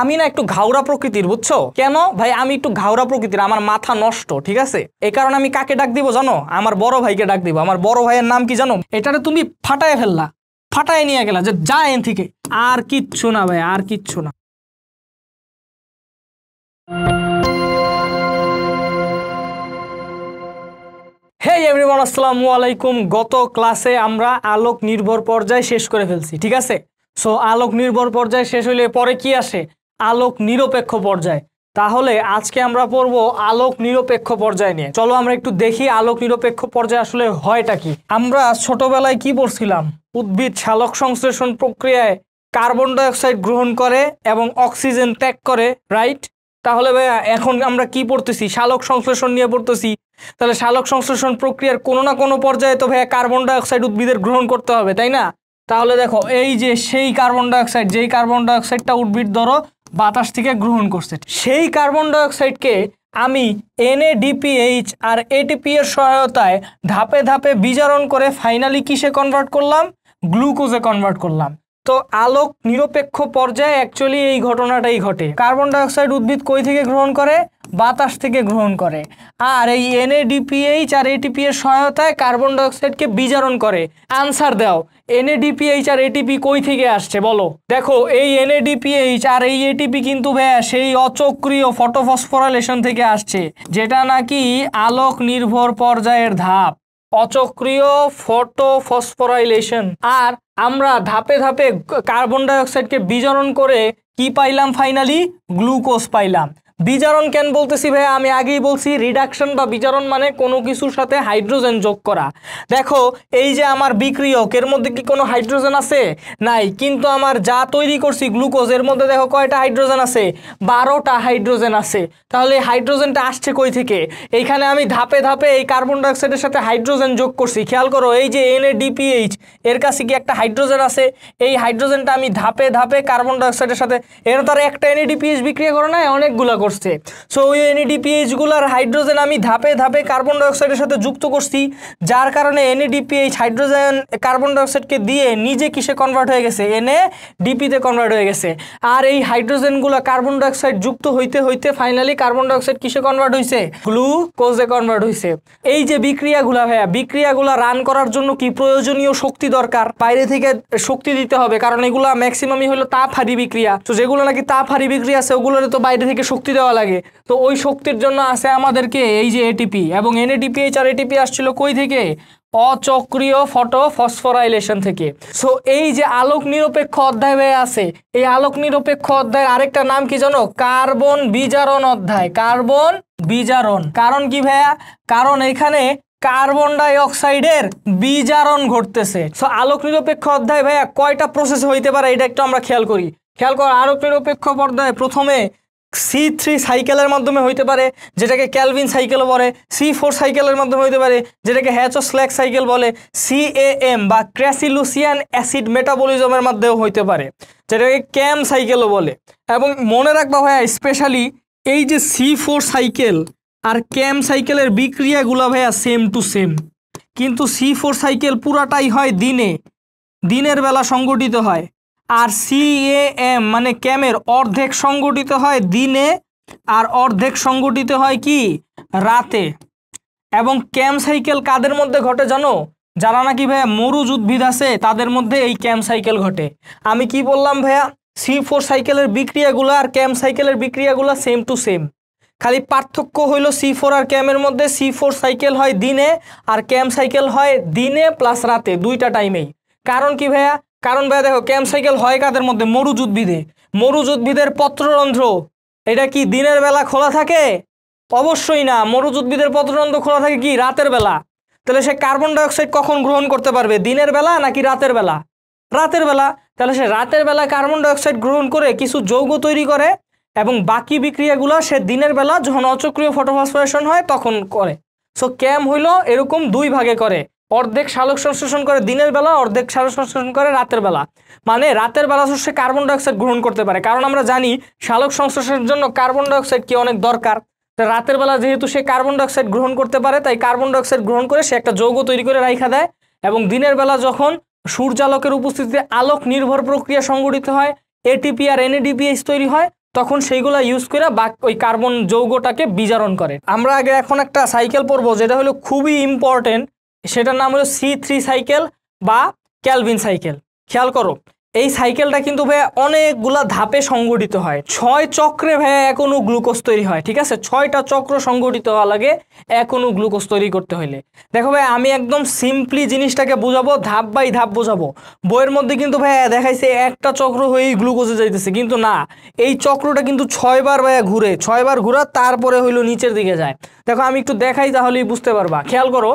আমি না একটু ঘাওড়া প্রকৃতির, বুঝছ? কেন? ভাই, আমি একটু ঘাওড়া প্রকৃতির, আমার মাথা নষ্ট, ঠিক আছে? এই কারণে আমি কাকে ডাক দিব জানো? আমার বড় ভাইকে ডাক দিব। আমার বড় ভাইয়ের নাম কি জানো? এটারে তুমি ফাটায় ফেললা। ফাটায় নিয়ে গেলা যে যা এন থেকে। আর কিচ্ছু না ভাই, আর কিচ্ছু না। আসসালামু আলাইকুম। গত ক্লাসে আমরা আলোক নির্ভর পর্যায় শেষ করে ফেলছি, ঠিক আছে? সো আলোক নির্ভর পর্যায় শেষ হইলে পরে কি আসে? আলোক নিরপেক্ষ পর্যায়। তাহলে আজকে আমরা পড়ব আলোক নিরপেক্ষ পর্যায় নিয়ে। চলো আমরা একটু দেখি আলোক নিরপেক্ষ পর্যায় আসলে হয়টা কি। আমরা ছোটবেলায় কি পড়ছিলাম? উদ্ভিদ শালক সংশ্লেষণ প্রক্রিয়ায় কার্বন ডাইঅক্সাইড গ্রহণ করে এবং অক্সিজেন ত্যাগ করে, রাইট? তাহলে ভাইয়া, এখন আমরা কি পড়তেছি? শালক সংশ্লেষণ নিয়ে পড়তেছি। তাহলে শালক সংশ্লেষণ প্রক্রিয়ার কোনো না কোনো পর্যায়ে তো ভাইয়া কার্বন ডাইঅক্সাইড উদ্ভিদের গ্রহণ করতে হবে, তাই না? তাহলে দেখো, এই যে সেই কার্বন ডাইঅক্সাইড, যেই কার্বন ডাইঅক্সাইডটা উদ্ভিদ ধরো বাতাস থেকে গ্রহণ করছে। সেই কার্বন ডাইঅক্সাইডকে আমি এনএডিপিএইচ আর এটিপি এর সহায়তায় ধাপে ধাপে বিজারণ করে ফাইনালি কিসে কনভার্ট করলাম? গ্লুকোজে কনভার্ট করলাম। তো আলোক নিরপেক্ষ পর্যায়ে অ্যাকচুয়ালি এই ঘটনাটাই ঘটে। কার্বন ডাইঅক্সাইড উদ্ভিদ কই থেকে গ্রহণ করে? বাতাস থেকে গ্রহণ করে। আর এই এনএডিপিএইচ আর এটিপি এর সহায়তায় কার্বন ডাইঅক্সাইডকে বিজারণ করে। আনসার দাও এনএডিপিএইচ আর এটিপি কই থেকে আসছে বলো? দেখো, এই এনএডিপিএইচ আর এই এটিপি কিন্তু ভাইয়া সেই অচক্রিয় ফটোফসফোরালেশন থেকে আসছে, যেটা নাকি আলোক নির্ভর পর্যায়ের ধাপ। অচক্রিয় ফটোফসফোরাইলেশন। আর আমরা ধাপে ধাপে কার্বন ডাইঅক্সাইডকে বিজরণ করে কি পাইলাম ফাইনালি? গ্লুকোজ পাইলাম। বিজারণ কেন বলতেছি ভাই? আমি আগেই বলছি রিডাকশন বা বিজারণ মানে কোনো কিছুর সাথে হাইড্রোজেন যোগ করা। দেখো, এই যে আমার বিক্রিয়ক, এর মধ্যে কি কোনো হাইড্রোজেন আছে? নাই, কিন্তু আমার যা তৈরি করছি গ্লুকোজ এর মধ্যে দেখো কয়টা হাইড্রোজেন আছে? বারোটা হাইড্রোজেন আছে। তাহলে হাইড্রোজেনটা আসছে কই থেকে? এইখানে আমি ধাপে ধাপে এই কার্বন ডাইঅক্সাইডের সাথে হাইড্রোজেন যোগ করছি। খেয়াল করো, এই যে এনএডিপিএইচ এর কাছে কি একটা হাইড্রোজেন আছে? এই হাইড্রোজেনটা আমি ধাপে ধাপে কার্বন ডাইঅক্সাইডের সাথে, এর তার একটা এনএডিপিএইচ বিক্রিয়া করে না অনেকগুলা করছে। সো ওই এনএডিপিএইচগুলার হাইড্রোজেন আমি ধাপে ধাপে কার্বন ডাইঅক্সাইডের সাথে যুক্ত করছি, যার কারণে এনএডিপিএইচ হাইড্রোজেন কার্বন ডাইঅক্সাইডকে দিয়ে নিজে কিসে কনভার্ট হয়ে গেছে? এনএ ডিপিতে কনভার্ট হয়ে গেছে। আর এই হাইড্রোজেনগুলো কার্বন ডাইঅক্সাইড যুক্ত হইতে হইতে ফাইনালি কার্বন ডাইঅক্সাইড কিসে কনভার্ট হইছে? গ্লুকোজে কনভার্ট হইছে। এই যে বিক্রিয়াগুলা ভাইয়া, বিক্রিয়াগুলা রান করার জন্য কি প্রয়োজনীয় শক্তি দরকার? বাইরে থেকে শক্তি দিতে হবে, কারণ এগুলা ম্যাক্সিমামই হলো তাপ হারি বিক্রিয়া। তো যেগুলো নাকি তাপ হারি বিক্রিয়া আছে ওগুলোর তো বাইরে থেকে শক্তি দেওয়া লাগে। তো ওই শক্তির জন্য আছে আমাদেরকে এই যে এটিপি এবং এনএটিপিএইচ আর এটিপি আসছিল কই থেকে? অচক্রিয় ফটো ফসফোরাইলেশন থেকে। সো এই যে আলোক নিরপেক্ষ অধ্যায় হয়ে আছে, এই আলোক নিরপেক্ষ অধ্যায়ের আরেকটা নাম কি জানো? কার্বন বিজারণ অধ্যায়। কার্বন বিজারণ। কারণ কি ভাইয়া? কারণ এখানে কার্বন ডাই অক্সাইডের বিজারণ ঘটতেছে। সো আলোক নিরপেক্ষ অধ্যায় ভাইয়া কয়টা প্রসেস হইতে পারে? এটা একটু আমরা খেয়াল করি। খেয়াল কর, আলোক নিরপেক্ষ পর্যায়ে প্রথমে সি থ্রি সাইকেলের মাধ্যমে হইতে পারে, যেটাকে ক্যালভিন সাইকেলও বলে সি ফোর সাইকেলের মাধ্যমে হইতে পারে, যেটাকে হ্যাচো স্ল্যাক সাইকেল বলে সি এ এম বা ক্র্যাসিলুসিয়ান অ্যাসিড মেটাবলিজমের মাধ্যমেও হইতে পারে, যেটাকে ক্যাম সাইকেলও বলে। এবং মনে রাখবা ভাইয়া স্পেশালি এই যে সি ফোর সাইকেল আর ক্যাম সাইকেলের বিক্রিয়াগুলো ভাইয়া সেম টু সেম কিন্তু সি ফোর সাইকেল পুরাটাই হয় দিনে, দিনের বেলা সংগঠিত হয়। আর সিএএম মানে ক্যামের অর্ধেক সংগঠিত হয় দিনে আর অর্ধেক সংগঠিত হয় কি? রাতে। এবং ক্যাম সাইকেল কাদের মধ্যে ঘটে জানো? যারা নাকি ভাইয়া মরুজ উদ্ভিদ আছে, তাদের মধ্যে এই ক্যাম সাইকেল ঘটে। আমি কি বললাম ভাইয়া? সি ফোর সাইকেলের বিক্রিয়াগুলো আর ক্যাম সাইকেলের বিক্রিয়াগুলো সেম টু সেম খালি পার্থক্য হইল সি ফোর আর ক্যামের মধ্যে। সি ফোর সাইকেল হয় দিনে আর ক্যাম সাইকেল হয় দিনে প্লাস রাতে, দুইটা টাইমেই কারণ কি ভাইয়া? কারণ ভাইয়া দেখো ক্যাম্প সাইকেল হয় কাদের মধ্যে? মরুজ উদ্ভিদের পত্ররন্ধ্র, এটা কি দিনের বেলা খোলা থাকে? অবশ্যই না। মরুজ উদ্ভিদের পত্ররন্ধ্র খোলা থাকে কি? রাতের বেলা। তাহলে সে কার্বন ডাইঅক্সাইড কখন গ্রহণ করতে পারবে? দিনের বেলা নাকি রাতের বেলা? রাতের বেলা। তাহলে সে রাতের বেলা কার্বন ডাইঅক্সাইড গ্রহণ করে কিছু যৌগ তৈরি করে এবং বাকি বিক্রিয়াগুলো সে দিনের বেলা যখন অচক্রিয় ফটোফসফোরেশন হয় তখন করে। সো ক্যাম হইল এরকম দুই ভাগে করে। অর্ধেক সালোক সংশ্লেষণ করে দিনের বেলা, অর্ধেক সালোক সংশ্লেষণ করে রাতের বেলা। মানে রাতের বেলা সে কার্বন ডাইঅক্সাইড গ্রহণ করতে পারে। কারণ আমরা জানি সালোক সংশ্লেষণের জন্য কার্বন ডাইঅক্সাইড কি অনেক দরকার। রাতের বেলা যেহেতু সে কার্বন ডাইঅক্সাইড গ্রহণ করতে পারে, তাই কার্বন ডাইঅক্সাইড গ্রহণ করে সে একটা যৌগ তৈরি করে রাইখা দেয় এবং দিনের বেলা যখন সূর্যালোকের উপস্থিতিতে আলোক নির্ভর প্রক্রিয়া সংঘটিত হয় এটিপি আর এনএডিপিএস তৈরি হয়, তখন সেইগুলা ইউজ করে বা ওই কার্বন যৌগটাকে বিজারণ করে। আমরা আগে এখন একটা সাইকেল পড়ব, যেটা হলো খুবই ইম্পর্টেন্ট সেটার নাম হলো সি থ্রি সাইকেল বা ক্যালভিন সাইকেল খেয়াল করো, এই সাইকেলটা কিন্তু ভাইয়া অনেকগুলা ধাপে সংগঠিত হয়। ছয় চক্রে ভাইয়া অণু গ্লুকোজ তৈরি হয়, ঠিক আছে? ছয়টা চক্র সংগঠিত হওয়া লাগে অণু গ্লুকোজ তৈরি করতে হইলে। দেখো ভাই আমি একদম সিম্পলি জিনিসটাকে বোঝাবো, ধাপ বাই ধাপ বোঝাবো। বইয়ের মধ্যে কিন্তু ভাইয়া দেখাইছে একটা চক্র হয়েই গ্লুকোজে যাইতেছে, কিন্তু না, এই চক্রটা কিন্তু ছয়বার ভাইয়া ঘুরে, ছয়বার ঘুরা তারপরে হইল নিচের দিকে যায়। দেখো, আমি একটু দেখাই তাহলেই বুঝতে পারবা। খেয়াল করো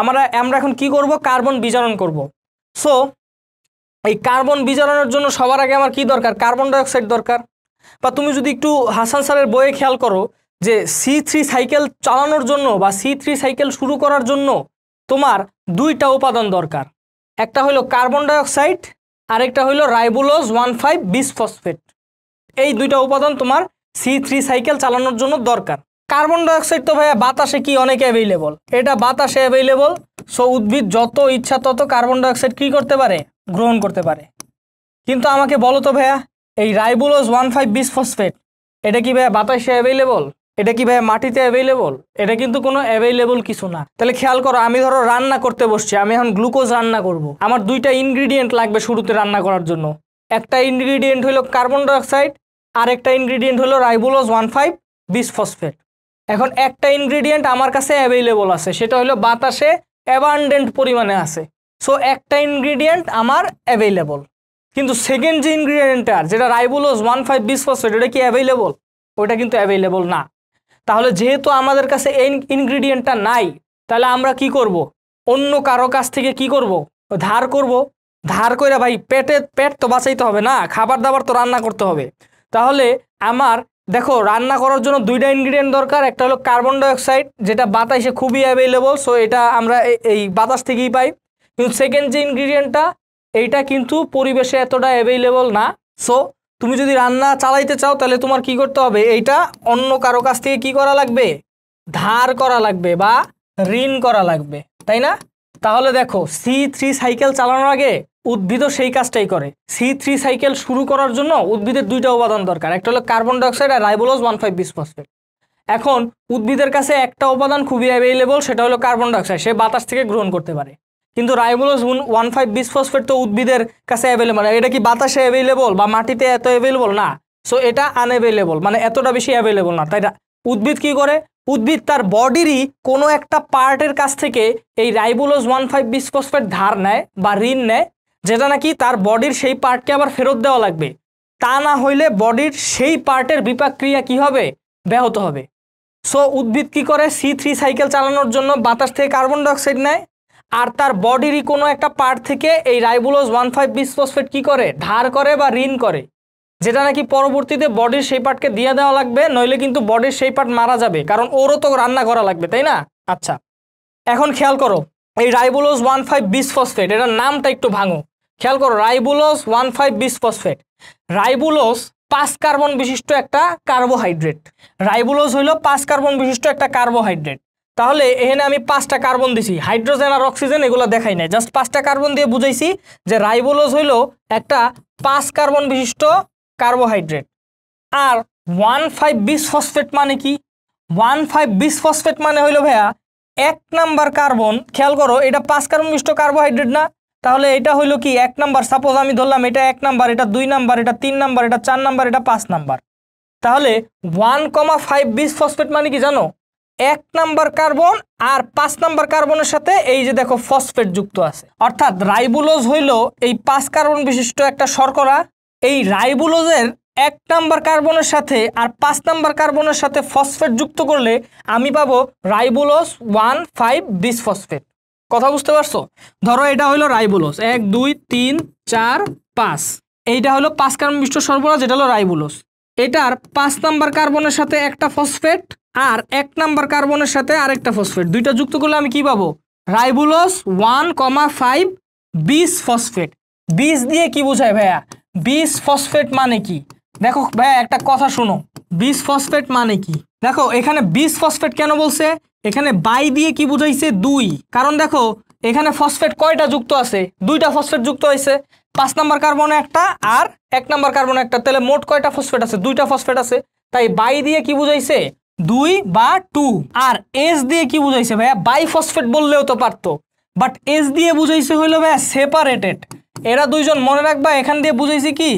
আমরা আমরা এখন কি করব? কার্বন বিজারণ করব। সো এই কার্বন বিজারণের জন্য সবার আগে আমার কি দরকার? কার্বন ডাইঅক্সাইড দরকার। বা তুমি যদি একটু হাসান স্যারের বইয়ে খেয়াল করো যে সি থ্রি সাইকেল চালানোর জন্য বা সি থ্রি সাইকেল শুরু করার জন্য তোমার দুইটা উপাদান দরকার। একটা হলো কার্বন ডাইঅক্সাইড, আরেকটা হলো ribulose one five bis phosphate এই দুইটা উপাদান তোমার সি থ্রি সাইকেল চালানোর জন্য দরকার। কার্বন ডাইঅক্সাইড তো ভাইয়া বাতাসে কি অনেক অ্যাভেলেবল এটা বাতাসে অ্যাভেলেবল সো উদ্ভিদ যত ইচ্ছা তত কার্বন ডাইঅক্সাইড কী করতে পারে? গ্রহণ করতে পারে। কিন্তু আমাকে বলো তো ভাইয়া, এই ribulose one five bis phosphate, এটা কি ভাইয়া বাতাসে অ্যাভেলেবল এটা কি ভাইয়া মাটিতে অ্যাভেলেবল এটা কিন্তু কোনো অ্যাভেলেবল কিছু না। তাহলে খেয়াল করো, আমি ধরো রান্না করতে বসছি, আমি এখন গ্লুকোজ রান্না করব। আমার দুইটা ইনগ্রিডিয়েন্ট লাগবে শুরুতে রান্না করার জন্য। একটা ইনগ্রিডিয়েন্ট হলো কার্বন ডাইঅক্সাইড আর একটা ইনগ্রিডিয়েন্ট হলো ribulose one five bis phosphate. এখন একটা ইনগ্রিডিয়েন্ট আমার কাছে অ্যাভেলেবল আছে, সেটা হলো বাতাসে অ্যাবান্ডেন্ট পরিমাণে আছে। সো একটা ইনগ্রিডিয়েন্ট আমার অ্যাভেলেবল কিন্তু সেকেন্ড যে ইনগ্রিডিয়েন্টটা যেটা ribulose one five bis phosphate ওটা কি অ্যাভেলেবল ওটা কিন্তু অ্যাভেলেবল না। তাহলে যেহেতু আমাদের কাছে এই ইনগ্রিডিয়েন্টটা নাই, তাহলে আমরা কি করব। অন্য কারও কাছ থেকে কি করব। ধার করব। ধার করে ভাই, পেটে, পেট তো বাঁচাইতে হবে না খাবার দাবার তো রান্না করতে হবে। তাহলে আমার দেখো, রান্না করার জন্য দুইটা ইনগ্রিডিয়েন্ট দরকার, একটা হলো কার্বন ডাইঅক্সাইড যেটা বাতাসে খুবই অ্যাভেলেবল সো এটা আমরা এই বাতাস থেকেই পাই। কিন্তু সেকেন্ড যে ইনগ্রিডিয়েন্টটা এইটা কিন্তু পরিবেশে এতটা অ্যাভেলেবল না। সো তুমি যদি রান্না চালাইতে চাও, তাহলে তোমার কি করতে হবে? এইটা অন্য কারও কাছ থেকে কি করা লাগবে? ধার করা লাগবে বা ঋণ করা লাগবে, তাই না? তাহলে দেখো সি থ্রি সাইকেল চালানোর আগে উদ্ভিদও সেই কাজটাই করে। সি থ্রি সাইকেল শুরু করার জন্য উদ্ভিদের দুইটা উপাদান দরকার। একটা হলো কার্বন ডাইঅক্সাইড আর ribulose one five bis phosphate এখন উদ্ভিদের কাছে একটা উপাদান খুবই অ্যাভেলেবল সেটা হলো কার্বন ডাইঅক্সাইড সে বাতাস থেকে গ্রহণ করতে পারে। কিন্তু ribulose one five bis phosphate তো উদ্ভিদের কাছে অ্যাভেলেবল এটা কি বাতাসে অ্যাভেলেবল বা মাটিতে এত অ্যাভেলেবল না। সো এটা আনঅ্যাভেলেবল মানে এতটা বেশি অ্যাভেলেবল না। তাই উদ্ভিদ কি করে? উদ্ভিদ তার বডিরই কোনো একটা পার্টের কাছ থেকে এই ribulose one five bis phosphate ধার নেয় বা ঋণ নেয় যেটা নাকি তার বডির সেই পার্টকে আবার ফেরত দেওয়া লাগবে। তা না হইলে বডির সেই পার্টের বিপাক ক্রিয়া কী হবে? ব্যাহত হবে। সো উদ্ভিদ কি করে সি থ্রি সাইকেল চালানোর জন্য বাতাস থেকে কার্বন ডাইঅক্সাইড নেয়? আর তার বডিরই কোনো একটা পার্ট থেকে এই রাইবোলোজ ওয়ান ফাইভ বিসফসফেট কী করে? ধার করে বা ঋণ করে। যেটা নাকি পরবর্তীতে বডির সেই পার্টকে দিয়ে দেওয়া লাগবে, নইলে কিন্তু বডির সেই পার্ট মারা যাবে, কারণ ওরও তো রান্না করা লাগবে, তাই না? আচ্ছা এখন খেয়াল করো, এই রাইবোলোজ ওয়ান ফাইভ বিসফসফেট এটার নামটা একটু ভাঙো। খেয়াল করো ribulose one five bisphosphate ribulose পাঁচ কার্বন বিশিষ্ট একটা কার্বোহাইড্রেট রাইবোলোজ হইল পাঁচ কার্বন বিশিষ্ট একটা কার্বোহাইড্রেট তাহলে এখানে আমি পাঁচটা কার্বন দিছি, হাইড্রোজেন আর অক্সিজেন এগুলো দেখাই নাই। জাস্ট পাঁচটা কার্বন দিয়ে বুঝাইছি যে রাইবোলোজ হইল একটা পাঁচ কার্বন বিশিষ্ট কার্বোহাইড্রেট আর ওয়ান ফাইভ বিস ফসফেট মানে কি? ওয়ান ফাইভ বিস ফসফেট মানে হইল ভাইয়া এক নাম্বার কার্বন, খেয়াল করো, এটা পাঁচ কার্বন বিশিষ্ট কার্বোহাইড্রেট না তাহলে এটা হইল কি, এক নাম্বার সাপোজ আমি ধরলাম এটা এক নাম্বার, এটা দুই নাম্বার, এটা তিন নাম্বার, এটা চার নাম্বার, এটা পাঁচ নাম্বার। তাহলে one comma five bis phosphate মানে কি জানো? এক নাম্বার কার্বন আর পাঁচ নাম্বার কার্বনের সাথে এই যে দেখো ফসফেট যুক্ত আছে। অর্থাৎ রাইবুলোজ হইল এই পাঁচ কার্বন বিশিষ্ট একটা শর্করা। এই রাইবুলোজের এক নাম্বার কার্বনের সাথে আর পাঁচ নাম্বার কার্বনের সাথে ফসফেট যুক্ত করলে আমি পাবো ribulose one five bis phosphate কথা বুঝতে পারছ? ধরো এটা হলো রাইবুলোজ এক, দুই, তিন, চার, পাঁচ। এইটা হলো পাঁচ কার্বন বিশিষ্ট শর্করা যেটা হলো রাইবুলোজ এটার পাঁচ নাম্বার কার্বনের সাথে একটা ফসফেট আর এক নাম্বার কার্বনের সাথে আরেকটা ফসফেট। দুইটা যুক্ত করলে আমি কি পাবো? Ribulose one comma five bis phosphate. Bis দিয়ে কি বোঝায় ভাইয়া? বিস ফসফেট মানে কি? দেখো ভাইয়া, একটা কথা শুনো। বিস ফসফেট মানে কি? দেখো, এখানে বিস ফসফেট কেন বলছে? এখানে বাই দিয়ে কি বুঝাইছে? দুই। কারণ দেখো, এখানে ফসফেট কয়টা যুক্ত আছে? দুইটা ফসফেট যুক্ত হয়েছে পাঁচ নাম্বার কার্বনে একটা আর এক নাম্বার কার্বনে একটা। তাহলে মোট কয়টা ফসফেট আছে? দুইটা ফসফেট আছে। তাই বাই দিয়ে কি বুঝাইছে? দুই বা টু। আর এস দিয়ে কি বুঝাইছে ভাইয়া? বাই ফসফেট বললেও তো পারতো। বাট এস দিয়ে বুঝাইছে হইল ভাইয়া সেপারেটেড এরা দুইজন মনে রাখবা, এখান দিয়ে বুঝাইছে কি?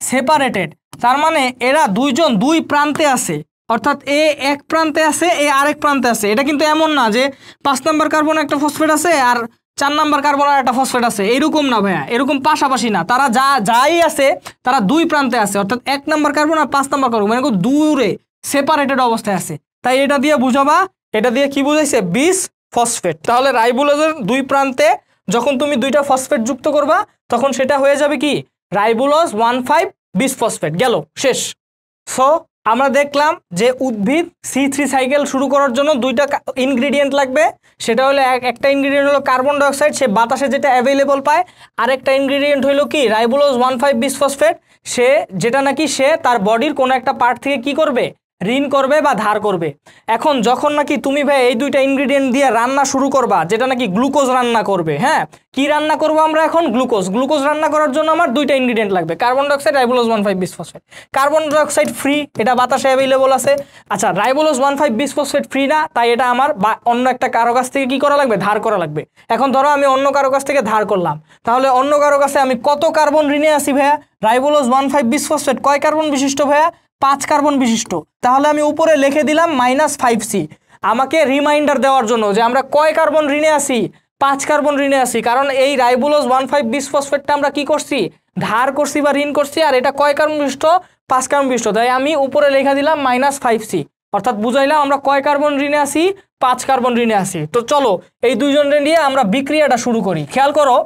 সেপারেটেড তার মানে এরা দুইজন দুই প্রান্তে আছে। অর্থাৎ এ এক প্রান্তে আছে, এ আরেক প্রান্তে আছে। এটা কিন্তু এমন না যে পাঁচ নাম্বার কার্বন একটা ফসফেট আছে আর চার নাম্বার কার্বন আর একটা ফসফেট আছে। এরকম না ভাইয়া, এরকম পাশাপাশি না। তারা যা, যাই আছে, তারা দুই প্রান্তে আছে। অর্থাৎ এক নাম্বার কার্বন আর পাঁচ নাম্বার কার্বন মানে দূরে সেপারেটেড অবস্থায় আছে। তাই এটা দিয়ে বুঝাবা, এটা দিয়ে কি বুঝাইছে? বিশ ফসফেট। তাহলে রাইবুলোজের দুই প্রান্তে যখন তুমি দুইটা ফসফেট যুক্ত করবা, তখন সেটা হয়ে যাবে কি? Ribulose one five bis phosphate. গেল, শেষ। সো আমরা দেখলাম যে উদ্ভিদ সি থ্রি সাইকেল শুরু করার জন্য দুইটা ইনগ্রিডিয়েন্ট লাগবে। সেটা হলো এক একটা ইনগ্রিডিয়েন্ট হলো কার্বন ডাইঅক্সাইড সে বাতাসে যেটা অ্যাভেলেবল পায়। আরেকটা ইনগ্রিডিয়েন্ট হলো কি? রাইবোলোজ ওয়ান ফাইভ বিসফসফেট সে যেটা নাকি সে তার বডির কোনো একটা পার্ট থেকে কি করবে? ঋণ করবে বা ধার করবে। এখন যখন নাকি তুমি ভাই এই দুইটা ইনগ্রিডিয়েন্ট দিয়ে রান্না শুরু করবা, যেটা নাকি গ্লুকোজ রান্না করবে হ্যাঁ? কি রান্না করব আমরা এখন? গ্লুকোজ গ্লুকোজ রান্না করার জন্য আমার দুইটা ইনগ্রিডিয়েন্ট লাগবে। Carbon dioxide ribulose one five bis phosphate carbon dioxide free এটা বাতাসে অ্যাভেলেবল আছে। আচ্ছা ribulose one five bis phosphate free না, তাই এটা আমার বা অন্য একটা কারও কাছ থেকে কি করা লাগবে? ধার করা লাগবে। এখন ধরো আমি অন্য কারও কাছ থেকে ধার করলাম। তাহলে অন্য কারও কাছে আমি কত কার্বন ঋণে আছি ভাইয়া? Ribulose one five bis phosphate কয় কার্বন বিশিষ্ট ভাইয়া? পাঁচ কার্বন বিশিষ্ট। তাহলে আমি উপরে লিখে দিলাম মাইনাস ফাইভ সি। আমাকে রিমাইন্ডার দেওয়ার জন্য যে আমরা কয় কার্বন ঋণে আসি পাঁচ কার্বন ঋণে আসি কারণ এই রাইবোলোজ ওয়ান ফাইভ বিশ ফসফেটটা আমরা কি করছি? ধার করছি বা ঋণ করছি, আর এটা কয় কার্বন বিশিষ্ট? পাঁচ কার্বন বিশিষ্ট। তাই আমি উপরে লেখা দিলাম মাইনাস ফাইভ সি। অর্থাৎ বুঝাইলাম আমরা কয় কার্বন ঋণে আসি পাঁচ কার্বন ঋণে আসি তো চলো, এই দুইজন নিয়ে আমরা বিক্রিয়াটা শুরু করি। খেয়াল করো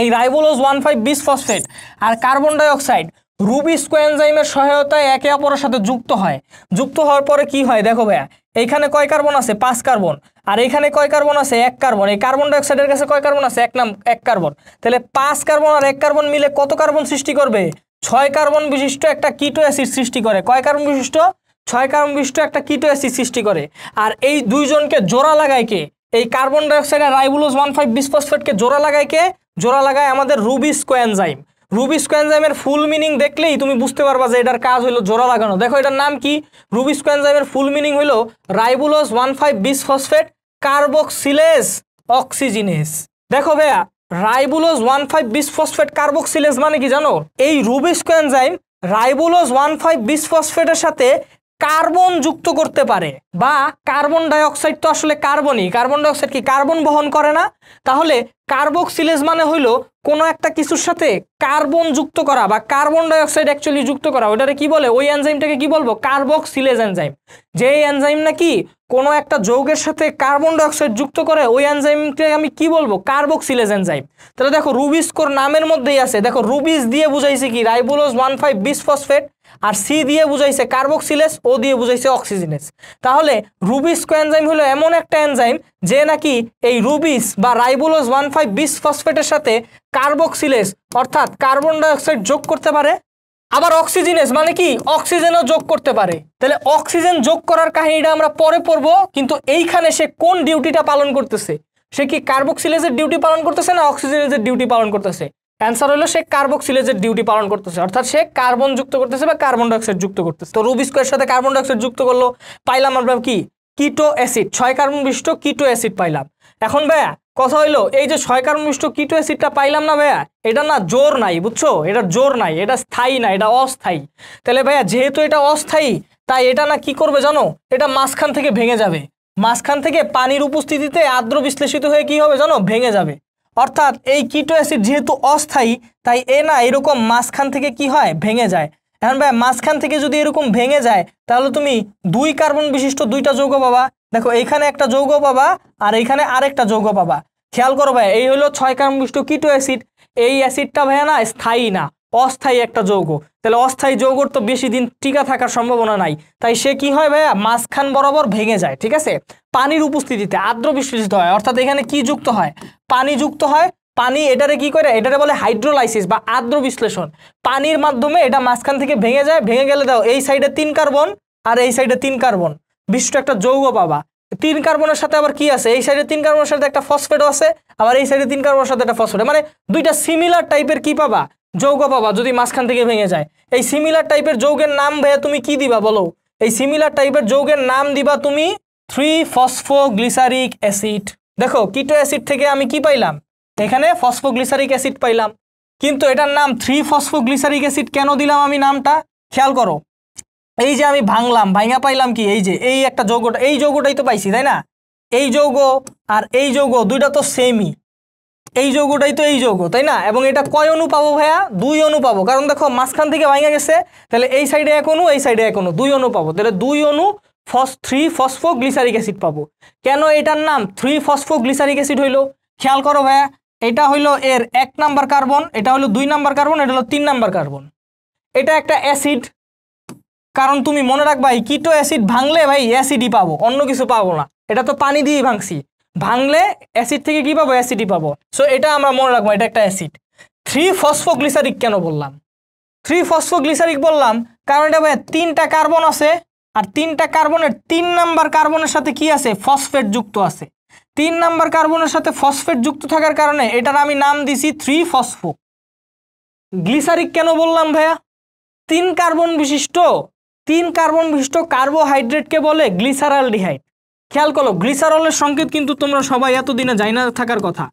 এই ribulose one five bis phosphate আর কার্বন ডাইঅক্সাইড রুবিস কোয়েনজাইমের সহায়তায় একে অপরের সাথে যুক্ত হয়। যুক্ত হওয়ার পরে কি হয় দেখো ভাইয়া? এইখানে কয় কার্বন আছে? পাঁচ কার্বন। আর এখানে কয় কার্বন আছে? এক কার্বন। এই কার্বন ডাইঅক্সাইডের কাছে কয় কার্বন আছে? এক নাম এক কার্বন। তাহলে পাঁচ কার্বন আর এক কার্বন মিলে কত কার্বন সৃষ্টি করবে? ছয় কার্বন বিশিষ্ট একটা কিটো অ্যাসিড সৃষ্টি করে। কয় কার্বন বিশিষ্ট? ছয় কার্বন বিশিষ্ট একটা কিটো অ্যাসিড সৃষ্টি করে। আর এই দুইজনকে জোড়া লাগায় কে? এই carbon dioxide ribulose one five bis ফসফেটকে জোড়া লাগায় কে? জোড়া লাগায় আমাদের রুবিস কোয়েনজাইম রুবিস কোয়েনজাইমের ফুল মিনিং দেখলেই তুমি বুঝতে পারবা যে এটার কাজ হলো জোড়া লাগানো। দেখো এটার নাম কি? রুবিস কোয়েনজাইমের ফুল মিনিং হলো ribulose one five bis phosphate carboxylase oxygenase দেখো ভাইয়া ribulose one five bis phosphate carboxylase মানে কি জানো? এই rubis coenzyme ribulose one five bis ফসফেটের সাথে কার্বন যুক্ত করতে পারে বা কার্বন ডাইঅক্সাইড তো আসলে কার্বনই। কার্বন ডাইঅক্সাইড কি কার্বন বহন করে না? তাহলে কার্বক্সিলেজ মানে হইল কোনো একটা কিছুর সাথে কার্বন যুক্ত করা বা কার্বন ডাইঅক্সাইড অ্যাকচুয়ালি যুক্ত করা। ওটারে কি বলে? ওই এনজাইমটাকে কি বলব? কার্বক্সিলেজ এনজাইম যে এনজাইম নাকি কোনো একটা যৌগের সাথে কার্বন ডাইঅক্সাইড যুক্ত করে ওই এনজাইমকে আমি কি বলব? কার্বক্সিলেজ এনজাইম তাহলে দেখো রুবিস্কোর নামের মধ্যেই আছে। দেখো রুবিস দিয়ে বুঝাইছে কি? Ribulose one five bis phosphate আর সি দিয়ে বুঝাইছে কার্বক্সিলেস ও দিয়ে বুঝাইছে অক্সিজেনেস তাহলে রুবিস এনজাইম হলো এমন একটা এনজাইম যে নাকি এই রুবিস বা রাইবোলোজ ওয়ান ফাইভ বিশ ফসফেটের সাথে কার্বক্সিলেস অর্থাৎ কার্বন ডাইঅক্সাইড যোগ করতে পারে। আবার অক্সিজেনেস মানে কি? অক্সিজেনও যোগ করতে পারে। তাহলে অক্সিজেন যোগ করার কাহিনীটা আমরা পরে পড়ব, কিন্তু এইখানে সে কোন ডিউটিটা পালন করতেছে? সে কি কার্বক্সিলেজের ডিউটি পালন করতেছে না অক্সিজেনের ডিউটি পালন করতেছে? অ্যান্সার হলো সে কার্বক্সিলেজের ডিউটি পালন করতেছে। অর্থাৎ সে কার্বন যুক্ত করতেছে বা কার্বন ডাইঅক্সাইড যুক্ত করতেছে। তো রুবিস্কোয়ের সাথে কার্বন ডাইঅক্সাইড যুক্ত করল, পাইলাম আমরা কি? Keto acid. ছয় কার্বন বিশিষ্ট কিটো অ্যাসিড পাইলাম। এখন ভাইয়া কথা হইল, এই যে ছয় বিশিষ্ট কিটো অ্যাসিডটা পাইলাম না ভাইয়া, এটা না জোর নাই, বুঝছ? এটা জোর নাই, এটা স্থায়ী না, এটা অস্থায়ী। তাহলে ভাইয়া, যেহেতু এটা অস্থায়ী, তাই এটা না কি করবে জানো? এটা মাঝখান থেকে ভেঙে যাবে। মাঝখান থেকে পানির উপস্থিতিতে আর্দ্র বিশ্লেষিত হয়ে কি হবে জানো? ভেঙে যাবে। অর্থাৎ এই কিটো অ্যাসিড যেহেতু অস্থায়ী, তাই এ না এরকম মাঝখান থেকে কি হয়? ভেঙে যায়। এখন ভাই মাঝখান থেকে যদি এরকম ভেঙে যায়, তাহলে তুমি দুই কার্বন বিশিষ্ট দুইটা যৌগ পাবা। দেখো, এইখানে একটা যৌগ পাবা আর এইখানে আরেকটা যৌগ পাবা। খেয়াল করো ভাই এই হলো ছয় কার্বন বিশিষ্ট কিটো অ্যাসিড। এই অ্যাসিডটা ভাইয়া না স্থায়ী না, অস্থায়ী একটা যৌগ। তাহলে অস্থায়ী যৌগর তো বেশি দিন টিকা থাকার সম্ভাবনা নাই। তাই সে কি হয় ভাইয়া, মাঝখান বরাবর ভেঙে যায়, ঠিক আছে? পানির উপস্থিতিতে আর্দ্র বিশ্লেষিত হয়। অর্থাৎ এখানে কি যুক্ত হয়? পানি যুক্ত হয়। পানি এটারে কি করে? এটারে বলে হাইড্রোলাইসিস বা আর্দ্র বিশ্লেষণ। পানির মাধ্যমে এটা মাঝখান থেকে ভেঙে যায়। ভেঙে গেলে দাও, এই সাইডে তিন কার্বন আর এই সাইডে তিন কার্বন। বিশিষ্ট একটা যৌগ পাবা তিন কার্বনের সাথে আবার কি আছে? এই সাইডে তিন কার্বনের সাথে একটা ফসফেটও আছে, আবার এই সাইডে তিন কার্বনের সাথে একটা ফসফেট মানে দুইটা সিমিলার টাইপের কি পাবা? যৌগ পাবা, যদি মাঝখান থেকে ভেঙে যায়। এই সিমিলার টাইপের যৌগের নাম ভাইয়া তুমি কি দিবা বলো? এই সিমিলার টাইপের যৌগের নাম দিবা তুমি থ্রি ফসফোগ্লিসারিক অ্যাসিড দেখো কিটো অ্যাসিড থেকে আমি কি পাইলাম? এখানে ফসফোগ্লিসারিক অ্যাসিড পাইলাম। কিন্তু এটার নাম থ্রি ফসফোগ্লিসারিক অ্যাসিড কেন দিলাম আমি নামটা? খেয়াল করো। এই যে আমি ভাঙলাম, ভাঙা পাইলাম কি? এই যে, এই একটা যৌগটা, এই যৌগটাই তো পাইছি, তাই না? এই যৌগ আর এই যৌগ দুইটা তো সেমই এই যৌগটাই তো এই যৌগ, তাই না? এবং এটা কয় অনু পাবো ভাইয়া? দুই অণু পাবো। কারণ দেখো, মাঝখান থেকে ভাঙা গেছে, তাহলে এই সাইডে এক অণু, এই সাইডে এক অণু, দুই অনু পাবো। তাহলে দুই অণু ফস, থ্রি ফসফো গ্লিসারিক অ্যাসিড পাবো। কেন এটার নাম থ্রি ফসফো গ্লিসারিক অ্যাসিড হইল? খেয়াল করো ভাইয়া, এটা হইল এর এক নাম্বার কার্বন, এটা হলো দুই নাম্বার কার্বন, এটা হলো তিন নাম্বার কার্বন। এটা একটা অ্যাসিড কারণ তুমি মনে রাখবা, এই কিটো অ্যাসিড ভাঙলে ভাই অ্যাসিডই পাবো, অন্য কিছু পাবো না। এটা তো পানি দিয়েই ভাঙছি। ভাঙলে অ্যাসিড থেকে কি পাবো? অ্যাসিডই পাবো। সো এটা আমরা মনে রাখব, এটা একটা অ্যাসিড থ্রি ফসফোগ্লিসারিক কেন বললাম? থ্রি ফসফোগ্লিসারিক বললাম, কারণ এটা ভাই তিনটা কার্বন আছে, আর তিনটা কার্বনের তিন নাম্বার কার্বনের সাথে কি আছে? ফসফেট যুক্ত আছে। তিন নাম্বার কার্বনের সাথে ফসফেট যুক্ত থাকার কারণে এটার আমি নাম দিছি থ্রি ফসফো গ্লিসারিক কেন বললাম ভাইয়া? তিন কার্বন বিশিষ্ট তিন কার্বন বিশিষ্ট কার্বোহাইড্রেটকে বলে গ্লিসারালডিহাইড খেয়াল করো, গ্লিসারলের সংকেত কিন্তু তোমরা সবাই এতদিনে যাই না থাকার কথা।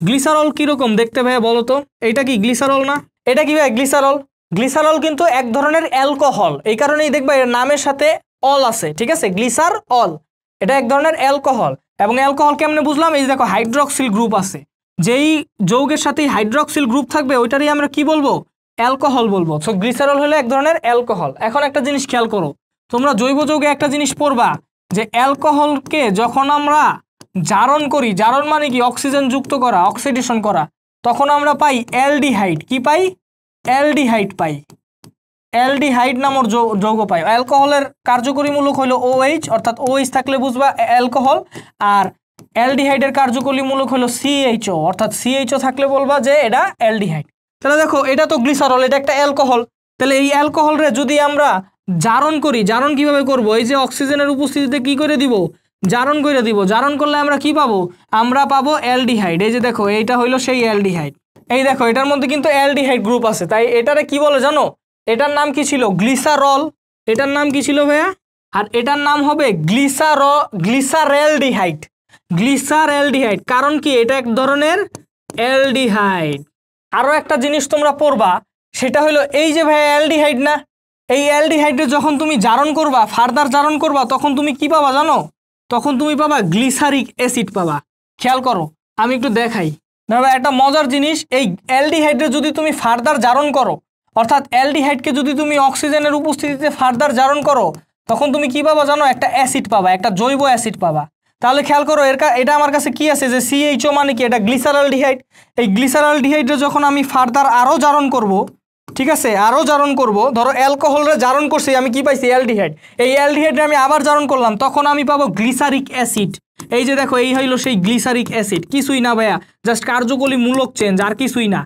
গ্লিসারল কীরকম দেখতে ভাইয়া বলো তো? এটা কি গ্লিসারল না? এটা কি ভাই গ্লিসারল? গ্লিসারল কিন্তু এক ধরনের অ্যালকোহল। এই কারণেই দেখবা এর নামের সাথে অল আছে, ঠিক আছে? গ্লিসার অল এটা এক ধরনের অ্যালকোহল। এবং অ্যালকোহল কেমনে বুঝলাম? এই দেখো, হাইড্রক্সিল গ্রুপ আছে। যেই যৌগের সাথে হাইড্রক্সিল গ্রুপ থাকবে, ওইটারই আমরা কি বলব? অ্যালকোহল বলব। সো গ্লিসারল হলো এক ধরনের অ্যালকোহল। এখন একটা জিনিস খেয়াল করো। তোমরা জৈব যৌগে একটা জিনিস পড়বা, যে অ্যালকোহলকে যখন আমরা জারণ করি, জারণ মানে কি? অক্সিজেন যুক্ত করা, অক্সিডেশন করা। তখন আমরা পাই অ্যালডিহাইড। কি পাই? অ্যালডিহাইড পাই। অ্যালডিহাইড নামর যৌগ পাই। অ্যালকোহলের কার্যকরী মূলক হলো ওএইচ অর্থাৎ ওএইচ থাকলে বুঝবা অ্যালকোহল। আর অ্যালডিহাইডের কার্যকরী মূলক হলো সিএইচও অর্থাৎ সিএইচও থাকলে বলবা যে এটা অ্যালডিহাইড। তাহলে দেখো, এটা তো গ্লিসারল এটা একটা অ্যালকোহল তাহলে এই অ্যালকোহলরে যদি আমরা জারণ করি, জারণ কীভাবে করব? এই যে অক্সিজেনের উপস্থিতিতে কি করে দিব? জারণ করে দিব। জারণ করলে আমরা কি পাবো? আমরা পাবো অ্যালডিহাইড এই যে দেখো, এইটা হইল সেই অ্যালডিহাইড এই দেখো, এটার মধ্যে কিন্তু অ্যালডিহাইড গ্রুপ আছে। তাই এটারে কি বলে জানো? এটার নাম কি ছিল? গ্লিসারল এটার নাম কি ছিল ভাইয়া? আর এটার নাম হবে গ্লিসার গ্লিসারেলডিহাইড গ্লিসারেলডিহাইড কারণ কি? এটা এক ধরনের অ্যালডিহাইড আরও একটা জিনিস তোমরা পড়বা, সেটা হলো এই যে ভাই অ্যালডিহাইড না? এই অ্যালডিহাইডে যখন তুমি জারণ করবা ফার্দার জারণ করবা, তখন তুমি কি পাবা জানো? তখন তুমি পাবা গ্লিসারিক অ্যাসিড পাবা। খেয়াল করো, আমি একটু দেখাই। ধরো একটা মজার জিনিস, এই অ্যালডিহাইডে যদি তুমি ফার্দার জারণ করো, অর্থাৎ অ্যালডিহাইডকে যদি তুমি অক্সিজেনের উপস্থিতিতে ফার্দার জারণ করো, তখন তুমি কি পাবা জানো? একটা অ্যাসিড পাবা, একটা জৈব অ্যাসিড পাবা। তাহলে খেয়াল করো, এর এটা আমার কাছে কি আছে যে সিএইচও মানে কি? এটা গ্লিসারাল ডিহাইড এই গ্লিসারাল ডিহাইডে যখন আমি ফার্দার আরও জারণ করব ঠিক আছে আরও জারণ করব। ধরো অ্যালকোহলরে জারণ করছি, আমি কি পাইছি? অ্যালডিহাইড এই অ্যালডিহাইডে আমি আবার জারণ করলাম, তখন আমি পাবো গ্লিসারিক অ্যাসিড এই যে দেখো, এই হইল সেই গ্লিসারিক অ্যাসিড কিছুই না ভাইয়া জাস্ট কার্যকরী মূলক চেঞ্জ আর কিছুই না।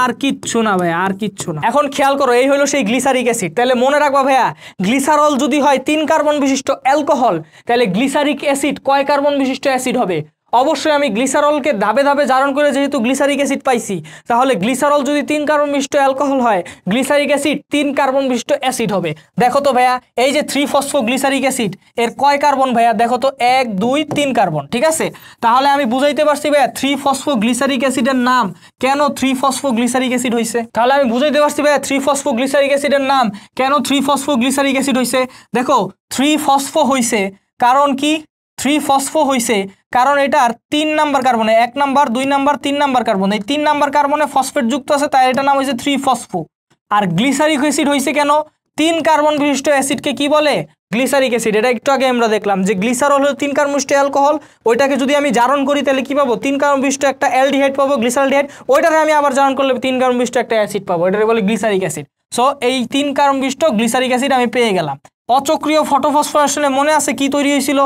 আর কিচ্ছু না ভাইয়া, আর কিচ্ছু না। এখন খেয়াল করো, এই হলো সেই গ্লিসারিক অ্যাসিড তাহলে মনে রাখবা ভাইয়া গ্লিসারল যদি হয় তিন কার্বন বিশিষ্ট অ্যালকোহল তাহলে গ্লিসারিক অ্যাসিড কয় কার্বন বিশিষ্ট অ্যাসিড হবে? অবশ্যই আমি গ্লিসারলকে ধাপে ধাপে জারণ করে যেহেতু গ্লিসারিক অ্যাসিড পাইছি, তাহলে গ্লিসারল যদি তিন কার্বন বিশিষ্ট অ্যালকোহল হয়, গ্লিসারিক অ্যাসিড তিন কার্বন বিশিষ্ট অ্যাসিড হবে। দেখো তো ভাইয়া, এই যে থ্রি ফসফো গ্লিসারিক অ্যাসিড, এর কয় কার্বন ভাইয়া? দেখো তো, এক, দুই, তিন কার্বন, ঠিক আছে? তাহলে আমি বুঝাইতে পারছি ভাইয়া থ্রি ফসফো গ্লিসারিক অ্যাসিডের নাম, কেন থ্রি ফসফো গ্লিসারিক অ্যাসিড হয়েছে তাহলে আমি বুঝাইতে পারছি ভাইয়া থ্রি ফসফো গ্লিসারিক অ্যাসিডের নাম, কেন থ্রি ফসফো গ্লিসারিক অ্যাসিড হয়েছে দেখো থ্রি ফসফো হয়েছে কারণ কি? থ্রি ফসফো হয়েছে কারণ এটার তিন নাম্বার কার্বনে, এক নাম্বার, দুই নাম্বার, তিন নাম্বার কার্বন। এই তিন নাম্বার কার্বনে ফসফেট যুক্ত আছে, তাই এটার নাম হয়েছে থ্রি ফসফো আর গ্লিসারিক অ্যাসিড হয়েছে কেন? তিন কার্বন বিশিষ্ট অ্যাসিডকে কি বলে? গ্লিসারিক অ্যাসিড এটা একটু আগে আমরা দেখলাম যে গ্লিসারল হলো তিন কার্বন বিশিষ্ট অ্যালকোহল ওইটাকে যদি আমি জারণ করি, তাহলে কি পাবো? তিন কার্বন বিশিষ্ট একটা অ্যালডিহাইড পাবো গ্লিসারলডিহাইড ওইটারে আমি আবার জারণ করলে তিন কার্বন বিশিষ্ট একটা অ্যাসিড পাবো, এটাকে বলে গ্লিসারিক অ্যাসিড সো এই তিন কার্বন বিশিষ্ট গ্লিসারিক অ্যাসিড আমি পেয়ে গেলাম। অচক্রিয় ফটোফসফোরেশনে মনে আছে কি তৈরি হয়েছিল?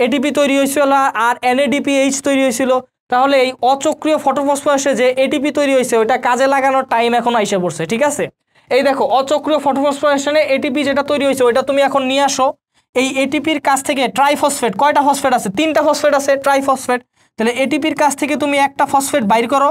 এটিপি তৈরি হয়েছিল আর এনএডিপিএইচ তৈরি হয়েছিল। তাহলে এই অচক্রিয় ফটোফসফোরাসে যে এটিপি তৈরি হয়েছে, ওইটা কাজে লাগানোর টাইম এখন আইসে পড়ছে, ঠিক আছে? এই দেখো, অচক্রিয় ফটোফসফোরেশনে এটিপি যেটা তৈরি হয়েছে, ওইটা তুমি এখন নিয়ে আসো। এই এটিপির কাছ থেকে ট্রাইফসফেট কয়টা ফসফেট আছে? তিনটা ফসফেট আছে ট্রাইফসফেট তাহলে এটিপির কাছ থেকে তুমি একটা ফসফেট বাইর করো।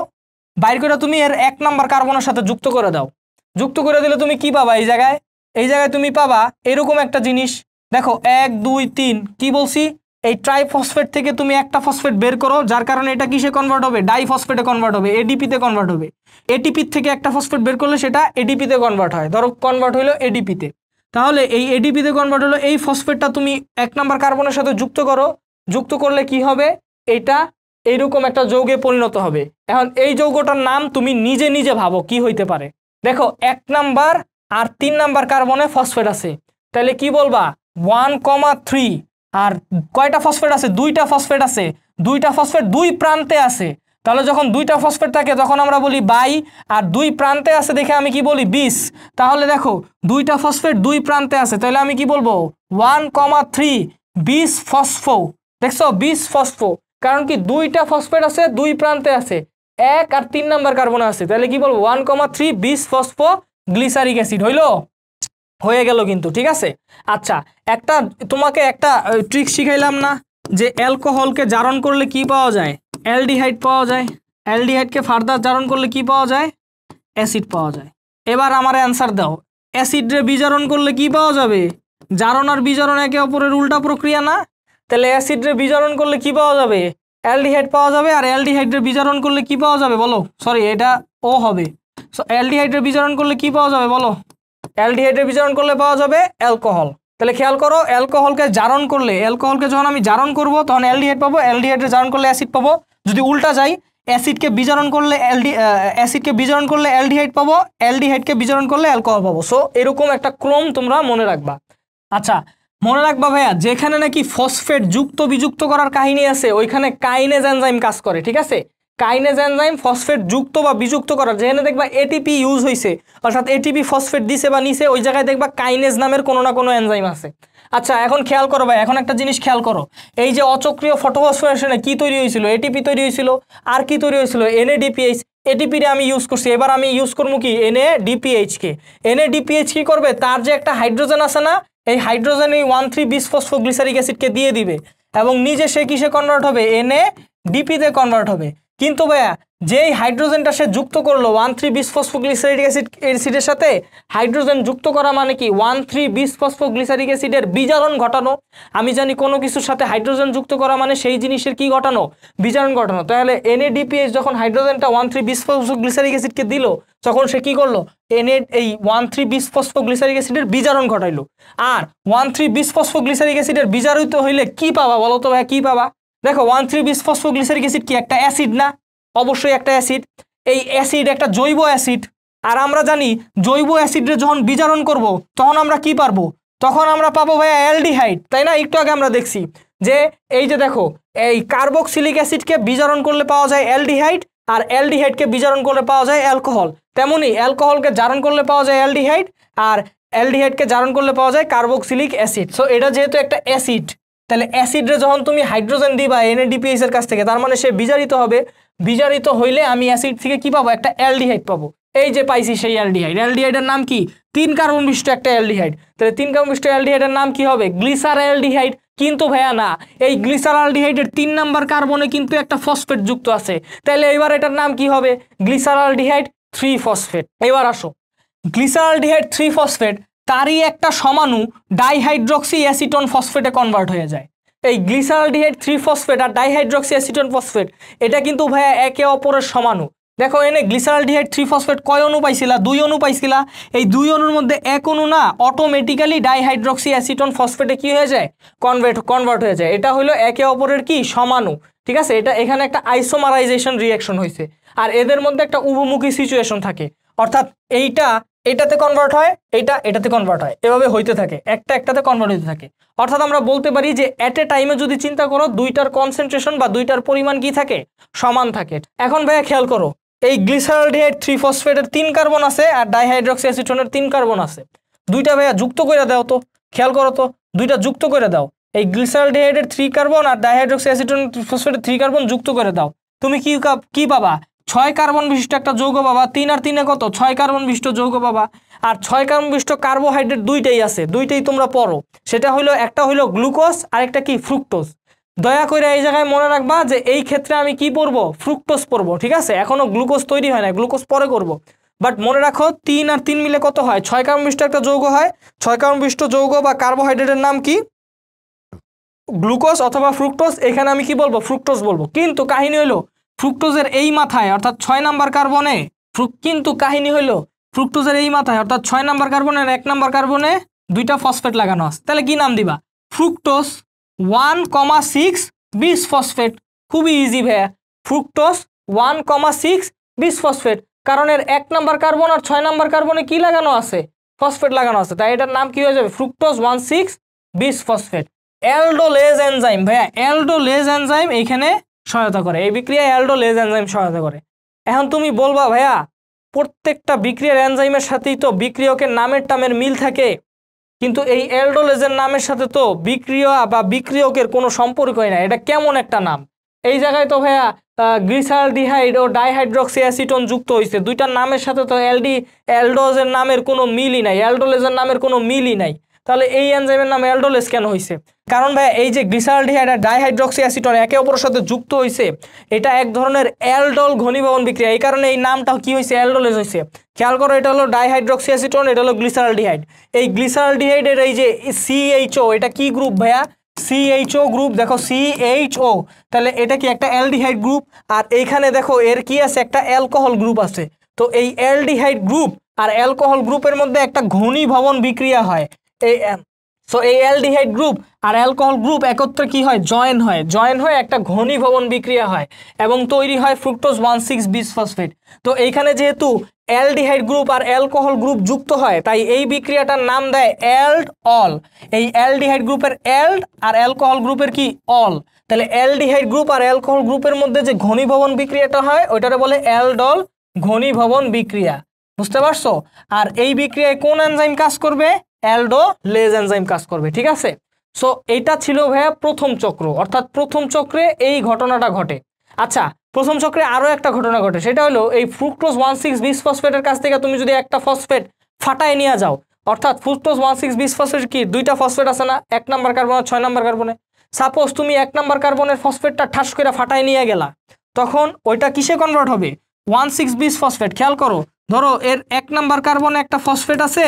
বাইর করে তুমি এর এক নাম্বার কার্বনের সাথে যুক্ত করে দাও। যুক্ত করে দিলে তুমি কি পাবা এই জায়গায়? এই জায়গায় তুমি পাবা এরকম একটা জিনিস। দেখো, এক, দুই, তিন, কি বলছি? এই ট্রাইফসফেট থেকে তুমি একটা ফসফেট বের করো, যার কারণে এটা কিসে কনভার্ট হবে? ডাইফসফেটে কনভার্ট হবে এডিপিতে কনভার্ট হবে। এটিপির থেকে একটা ফসফেট বের করলে সেটা এডিপিতে কনভার্ট হয়। ধরো কনভার্ট হলো এডিপিতে তাহলে এই এডিপিতে কনভার্ট হলো, এই ফসফেটটা তুমি এক নাম্বার কার্বনের সাথে যুক্ত করো। যুক্ত করলে কি হবে? এটা এইরকম একটা যৌগে পরিণত হবে। এখন এই যৌগটার নাম তুমি নিজে নিজে ভাবো, কি হইতে পারে? দেখো, এক নাম্বার আর তিন নাম্বার কার্বনে ফসফেট আছে। তাহলে কি বলবা? ওয়ান কমা থ্রি আর কয়টা ফসফেট আছে? দুইটা ফসফেট আছে। দুইটা ফসফেট দুই প্রান্তে আছে। তাহলে যখন দুইটা ফসফেট থাকে, তখন আমরা বলি বাই। আর দুই প্রান্তে আছে দেখে আমি কি বলি? বিশ। তাহলে দেখো, দুইটা ফসফেট দুই প্রান্তে আছে। তাহলে আমি কি বলব? ওয়ান কমা থ্রি, বিশ ফসফো। দেখছ? বিশ ফসফো। কারণ কি দুইটা ফসফেট আছে, দুই প্রান্তে আছে। এক আর তিন নাম্বার কার্বন আছে। তাহলে কি বলব? ওয়ান কমা থ্রি, বিশ ফসফো গ্লিসারিক অ্যাসিড। হইল? হয়ে গেল কিন্তু, ঠিক আছে? আচ্ছা একটা তোমাকে একটা ট্রিক শিখাইলাম না যে অ্যালকোহলকে জারণ করলে কি পাওয়া যায়? অ্যালডিহাইড পাওয়া যায়। অ্যালডিহাইডকে ফার্দার জারণ করলে কি পাওয়া যায়? অ্যাসিড পাওয়া যায়। এবার আমার অ্যান্সার দাও। অ্যাসিডরে বিজারণ করলে কি পাওয়া যাবে? জারণ আর বিজারণ একে অপরের উল্টা প্রক্রিয়া না? তাহলে অ্যাসিডরে বিজারণ করলে কি পাওয়া যাবে? অ্যালডিহাইড পাওয়া যাবে আর অ্যালডিহাইডের বিজারণ করলে কি পাওয়া যাবে? বলো সরি এটা ও হবে। সো অ্যালডিহাইডের বিজারণ করলে কি পাওয়া যাবে? বলো। অ্যালডিহাইডের বিজারণ করলে পাওয়া যাবে অ্যালকোহল। তাহলে খেয়াল করো, অ্যালকোহলকে জারণ করলে, অ্যালকোহলকে যখন আমি জারণ করব, তখন অ্যালডিহাইড পাবো, অ্যালডিহাইডের জারণ করলে অ্যাসিড পাবো। যদি উল্টা যাই, অ্যাসিডকে বিজারণ করলে অ্যালডি অ্যাসিডকে বিজারণ করলে অ্যালডিহাইড পাবো, অ্যালডিহাইডকে বিজারণ করলে অ্যালকোহল পাবো। সো এরকম একটা ক্রম তোমরা মনে রাখবা। আচ্ছা মনে রাখবা ভাইয়া, যেখানে নাকি ফসফেট যুক্ত বিযুক্ত করার কাহিনী আছে, ওইখানে কাইনেজ এনজাইম কাজ করে, ঠিক আছে? কাইনেজ এনজাইম ফসফেট যুক্ত বা বিযুক্ত করার, যেখানে দেখবা এটিপি ইউজ হয়েছে অর্থাৎ এটিপি ফসফেট দিছে বা নিছে, ওই জায়গায় দেখবা কাইনেজ নামের কোনো না কোনো এনজাইম আছে। আচ্ছা এখন খেয়াল করো ভাই, এখন একটা জিনিস খেয়াল করো। এই যে অচক্রিয় ফটোফসফোরেশনে কি তৈরি হয়েছিল? এটিপি তৈরি হয়েছিল। আর কি তৈরি হয়েছিল? এনএডিপিএইচ এটিপিরে আমি ইউজ করছি। এবার আমি ইউজ করব কি? এনএ ডিপিএইচকে এনএ ডিপিএইচ কি। করবে? তার যে একটা হাইড্রোজেন আছে না, এই হাইড্রোজেন এই ওয়ান থ্রি বিস ফসফোগ্লিসারিক অ্যাসিডকে দিয়ে দিবে। এবং নিজে সে কিসে কনভার্ট হবে? এনএ ডিপিতে কনভার্ট হবে। কিন্তু ভাইয়া, যেই হাইড্রোজেনটা সে যুক্ত করল one three bis phosphoglyceric acid অ্যাসিডের সাথে, হাইড্রোজেন যুক্ত করা মানে কি? ওয়ান থ্রি বিস ফসফোগ্লিসারিক অ্যাসিডের বিজারণ ঘটানো। আমি জানি কোনো কিছুর সাথে হাইড্রোজেন যুক্ত করা মানে সেই জিনিসের কি ঘটানো? বিজারণ ঘটানো। তাহলে এনএডিপিএস যখন হাইড্রোজেনটা ওয়ান থ্রি বিস ফসফোগ্লিসারিক অ্যাসিডকে দিল, তখন সে কি করল? এনএ এই ওয়ান থ্রি বিস ফসফোগ্লিসারিক অ্যাসিডের বিজারণ ঘটাইলো। আর ওয়ান থ্রি বিস ফসফোগ্লিসারিক অ্যাসিডের বিজারিত হইলে কি পাবা বলো তো ভাই কি পাবা? দেখো one three bis phosphoglyceric acid কি? একটা অ্যাসিড না? অবশ্যই একটা অ্যাসিড এই অ্যাসিড একটা জৈব অ্যাসিড আর আমরা জানি জৈব অ্যাসিডে যখন বিজারণ করব, তখন আমরা কি পারব? তখন আমরা পাবো ভাইয়া অ্যালডিহাইড। তাই না? একটু আগে আমরা দেখছি যে এই যে দেখো, এই কার্বক্সিলিক অ্যাসিডকে বিজারণ করলে পাওয়া যায় অ্যালডিহাইড আর অ্যালডিহাইডকে বিজারণ করলে পাওয়া যায় অ্যালকোহল। তেমনি অ্যালকোহলকে জারণ করলে পাওয়া যায় অ্যালডিহাইড আর অ্যালডিহাইডকে জারণ করলে পাওয়া যায় কার্বক্সিলিক অ্যাসিড সো এটা যেহেতু একটা অ্যাসিড তাহলে অ্যাসিডে যখন তুমি হাইড্রোজেন দিবা এনএডিপিএস এর কাছ থেকে, তার মানে সে বিজারিত হবে। বিজারিত হইলে আমি অ্যাসিড থেকে কি পাবো? একটা অ্যালডিহাইড পাবো। এই যে পাইছি সেই অ্যালডিহাইড। অ্যালডিহাইডের নাম কি? তিন কার্বন বিশিষ্ট একটা অ্যালডিহাইড। তাহলে তিন কার্বন বিশিষ্ট অ্যালডিহাইডের নাম কি হবে? Glyceraldehyde. কিন্তু ভাইয়া না, এই গ্লিসার অ্যালডিহাইডের তিন নাম্বার কার্বনে কিন্তু একটা ফসফেট যুক্ত আছে। তাহলে এবার এটার নাম কি হবে? Glyceraldehyde three phosphate. এবার আসো। গ্লিসার অ্যালডিহাইড থ্রি ফসফেট তারই একটা সমানু ডাইহাইড্রক্সি অ্যাসিটন ফসফেটে কনভার্ট হয়ে যায়। এই গ্লিসারডিহাইড থ্রি ফসফেট আর ডাইহাইড্রক্সি অ্যাসিটন ফসফেট, এটা কিন্তু ভাইয়া একে অপরের সমানু। দেখো, এনে গ্লিসারডিহাইড থ্রি ফসফেট কয় অণু পাইছিলা? দুই অণু পাইছিলা। এই দুই অণুর মধ্যে এক অণু না অটোমেটিক্যালি ডাইহাইড্রক্সি অ্যাসিটন ফসফেটে কি হয়ে যায়? কনভার্ট কনভার্ট হয়ে যায়। এটা হলো একে অপরের কি? সমানু। ঠিক আছে? এটা এখানে একটা আইসোমারাইজেশন রিয়াকশন হয়েছে আর এদের মধ্যে একটা উভমুখী সিচুয়েশন থাকে। অর্থাৎ এইটা এটাতে কনভার্ট হয়, এটা এটাতে কনভার্ট হয়। এভাবে হইতে থাকে, একটা একটাতে কনভার্ট হইতে থাকে। অর্থাৎ আমরা বলতে পারি যে অ্যাট এ টাইমে যদি চিন্তা করো, দুইটার কনসেন্ট্রেশন বা দুইটার পরিমাণ কি থাকে? সমান থাকে। এখন ভাইয়া খেয়াল করো, এই গ্লিসারডিহাইড থ্রি ফসফেটের তিন কার্বন আছে আর ডাইহাইড্রক্সি অ্যাসিটনের তিন কার্বন আছে। দুইটা ভাইয়া যুক্ত করে দাও তো, খেয়াল করো তো, দুইটা যুক্ত করে দাও। এই গ্লিসারডিহাইডের থ্রি কার্বন আর ডাইহাইড্রক্সি অ্যাসিটন ফসফেটের থ্রি কার্বন যুক্ত করে দাও। তুমি কি কি পাবা? ছয় কার্বন বিশিষ্ট একটা যৌগ পাবা তিন আর তিনে কত? ছয় কার্বন বিশিষ্ট যৌগ পাবা আর ছয় কার্বন বিশিষ্ট কার্বোহাইড্রেট দুইটাই আছে, দুইটাই তোমরা পড়ো। সেটা হলো একটা হলো গ্লুকোজ, আর একটা কি? ফ্রুক্টোজ। দয়া করে এই জায়গায় মনে রাখবা যে এই ক্ষেত্রে আমি কি পড়ব? ফ্রুক্টোজ পড়ব, ঠিক আছে? এখনও গ্লুকোজ তৈরি হয় না গ্লুকোজ পরে করব। বাট মনে রাখো, তিন আর তিন মিলে কত হয়? ছয় কার্বন বিশিষ্ট একটা যৌগ হয়। ছয় কার্বন বিশিষ্ট যৌগ বা কার্বোহাইড্রেটের নাম কি? গ্লুকোজ অথবা ফ্রুক্টোজ। এখানে আমি কি বলব? ফ্রুক্টোজ বলব। কিন্তু কাহিনী হলো ফ্রুক্টোজের এই মাথায়, অর্থাৎ ছয় নাম্বার কার্বনে কিন্তু কাহিনী হলো ফ্রুক্টোজের এই মাথায়, অর্থাৎ ছয় নাম্বার কার্বনের এক নাম্বার কার্বনে দুইটা ফসফেট লাগানো আছে। তাহলে কি নাম দিবা? Fructose one comma six bis phosphate. খুবই ইজি ভাইয়া। Fructose one comma six bis phosphate. কারণ এর এক নাম্বার কার্বন আর ছয় নাম্বার কার্বনে কি লাগানো আছে? ফসফেট লাগানো আছে। তাই এটার নাম কি হয়ে যাবে? Fructose one six bis phosphate. Aldolase enzyme ভাইয়া অ্যালডোলেজ এনজাইম এইখানে সহায়তা করে। এই বিক্রিয়ায় অ্যালডোলেজ এনজাইম সহায়তা করে। এখন তুমি বলবা, ভাইয়া, প্রত্যেকটা বিক্রিয়ার এনজাইমের সাথেই তো বিক্রিয়কের নামের টামের মিল থাকে। কিন্তু এই অ্যালডোলেজের নামের সাথে তো বিক্রিয়া বা বিক্রিয়কের কোনো সম্পর্কই না এটা কেমন একটা নাম? এই জায়গায় তো ভাইয়া গ্লিসালডিহাইড ও ডাইহাইড্রক্সি অ্যাসিটন যুক্ত হয়েছে দুইটার নামের সাথে তো এলডি অ্যালডোজের নামের কোনো মিলই নাই। অ্যালডোলেজের নামের কোনো মিলই নাই। তাহলে এই এনজাইমের নাম অ্যালডোলেজ কেন হয়েছে কারণ ভাই এই যে গ্লিসালডিহাইড আর ডাইহাইড্রক্সি অ্যাসিটন একে অপরের সাথে যুক্ত হয়েছে এটা এক ধরনের অ্যালডল ঘনীভবন বিক্রিয়া। এই কারণে এই নামটা কি হয়েছে অ্যালডোলেজ হয়েছে খেয়াল করো, এটা হলো ডাইহাইড্রক্সি অ্যাসিটন এটা হলো গ্লিসালডিহাইড এই গ্লিসালডিহাইডের এই যে সিএইচও এটা কি গ্রুপ ভাইয়া? সিএইচও গ্রুপ দেখো সিএইচও তাহলে এটা কি একটা অ্যালডিহাইড গ্রুপ আর এইখানে দেখো, এর কি আছে? একটা অ্যালকোহল গ্রুপ আছে। তো এই অ্যালডিহাইড গ্রুপ আর অ্যালকোহল গ্রুপের মধ্যে একটা ঘনীভবন বিক্রিয়া হয়। এই সো এই অ্যালডিহাইড গ্রুপ আর অ্যালকোহল গ্রুপ একত্রে কি হয়? জয়েন হয়। জয়েন হয়ে একটা ঘনীভবন বিক্রিয়া হয় এবং তৈরি হয় fructose one six bis phosphate তো এইখানে যেহেতু অ্যালডিহাইড গ্রুপ আর অ্যালকোহল গ্রুপ যুক্ত হয়, তাই এই বিক্রিয়াটার নাম দেয় অ্যাল্ড অল এই অ্যালডিহাইড গ্রুপের অ্যাল্ড আর অ্যালকোহল গ্রুপের কি? অল তাহলে অ্যালডিহাইড গ্রুপ আর অ্যালকোহল গ্রুপের মধ্যে যে ঘনীভবন বিক্রিয়াটা হয়, ওইটারে বলে অ্যালডল ঘনীভবন বিক্রিয়া। বুঝতে পারছ? আর এই বিক্রিয়ায় কোন এনজাইম কাজ করবে? অ্যালডো লেজ এনজাইম কাজ করবে, ঠিক আছে? সো এইটা ছিল ভাইয়া প্রথম চক্র, অর্থাৎ প্রথম চক্রে এই ঘটনাটা ঘটে। আচ্ছা প্রথম চক্রে আরও একটা ঘটনা ঘটে, সেটা হলো এই ফ্রুক্টোজ ওয়ান সিক্স বিস ফসফেটের কাছ থেকে তুমি যদি একটা ফসফেট ফাটায় নিয়ে যাও, অর্থাৎ fructose one six bis phosphate কি, দুইটা ফসফেট আছে না? এক নাম্বার কার্বন ছয় নাম্বার কার্বনে সাপোজ তুমি এক নাম্বার কার্বনের ফসফেটটা ঠাস করে ফাটায় নিয়ে গেলা, তখন ওইটা কিসে কনভার্ট হবে? ওয়ান সিক্স বিস ফসফেট খেয়াল করো। ধরো এর এক নাম্বার কার্বনে একটা ফসফেট আছে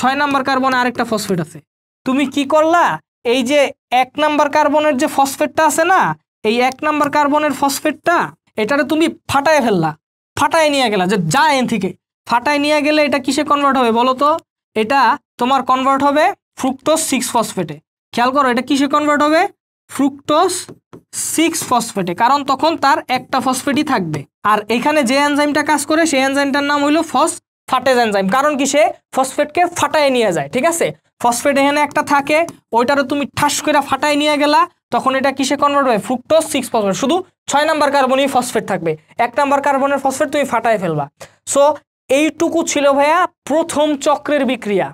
ছয় নাম্বার কার্বনে আরেকটা ফসফেট আছে। তুমি কি করলা? এই যে এক নাম্বার কার্বনের যে ফসফেটটা আছে না, এই এক নাম্বার কার্বনের ফসফেটটা, এটারে তুমি ফাটায় ফেললা। ফাটায় নিয়ে গেলা, যে যা এন থেকে। ফাটায় নিয়ে গেলে এটা কিসে কনভার্ট হবে বলো তো? এটা তোমার কনভার্ট হবে ফ্রুক্টোস সিক্স ফসফেটে খেয়াল করো, এটা কিসে কনভার্ট হবে? ফ্রুক্টোজ সিক্স ফসফেটে কারণ তখন তার একটা ফসফেটই থাকবে। আর এখানে যে এনজাইমটা কাজ করে, সেই এনজাইমটার নাম হইল ফস ফাটেজ এনজাইম কারণ কি সে ফসফেটকে ফাটায় নিয়ে যায়, ঠিক আছে? ফসফেট এখানে একটা থাকে, ওইটারও তুমি ঠাস করে ফাটায় নিয়ে গেলা, তখন এটা কিসে কনভার্ট হবে ফ্রুক্টোজ সিক্স ফসফেট শুধু ছয় নাম্বার কার্বনই ফসফেট থাকবে। এক নাম্বার কার্বনের ফসফেট তুমি ফাটায় ফেলবা। সো এইটুকু ছিল ভাইয়া প্রথম চক্রের বিক্রিয়া।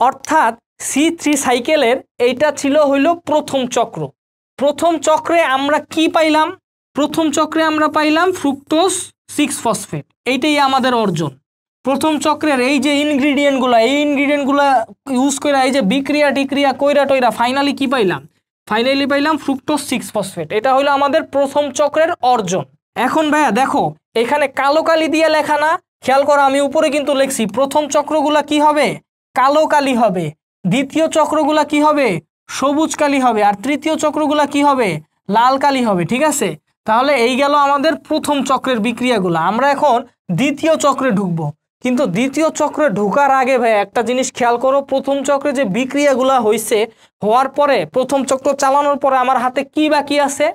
অর্থাৎ সি থ্রি সাইকেলের এইটা ছিল হইল প্রথম চক্র। প্রথম চক্রে আমরা কি পাইলাম? প্রথম চক্রে আমরা পাইলাম ফ্রুক্টোজ সিক্স ফসফেট এইটাই আমাদের অর্জন। প্রথম চক্রের এই যে ইনগ্রিডিয়েন্টগুলো এই ইনগ্রিডিয়েন্টগুলো ইউজ করে এই যে বিক্রিয়া টিক্রিয়া কইরা টইরা ফাইনালি কি পাইলাম? ফাইনালি পাইলাম ফ্রুক্টোজ সিক্স ফসফেট এটা হলো আমাদের প্রথম চক্রের অর্জন। এখন ভাইয়া দেখো, এখানে কালো কালি দিয়ে লেখা না। খেয়াল করো, আমি উপরে কিন্তু লিখছি, প্রথম চক্রগুলা কি হবে? কালো কালি হবে। দ্বিতীয় চক্রগুলা কি হবে? সবুজ কালি হবে। আর তৃতীয় চক্রগুলা কি হবে? লাল কালি হবে, ঠিক আছে? তাহলে এই গেল আমাদের প্রথম চক্রের বিক্রিয়াগুলো। আমরা এখন দ্বিতীয় চক্রে ঢুকবো। কিন্তু দ্বিতীয় চক্রে ঢোকার আগে ভাই, একটা জিনিস খেয়াল করো, প্রথম চক্রে যে বিক্রিয়াগুলো হয়েছে হওয়ার পরে, প্রথম চক্র চালানোর পরে আমার হাতে কি বাকি আছে?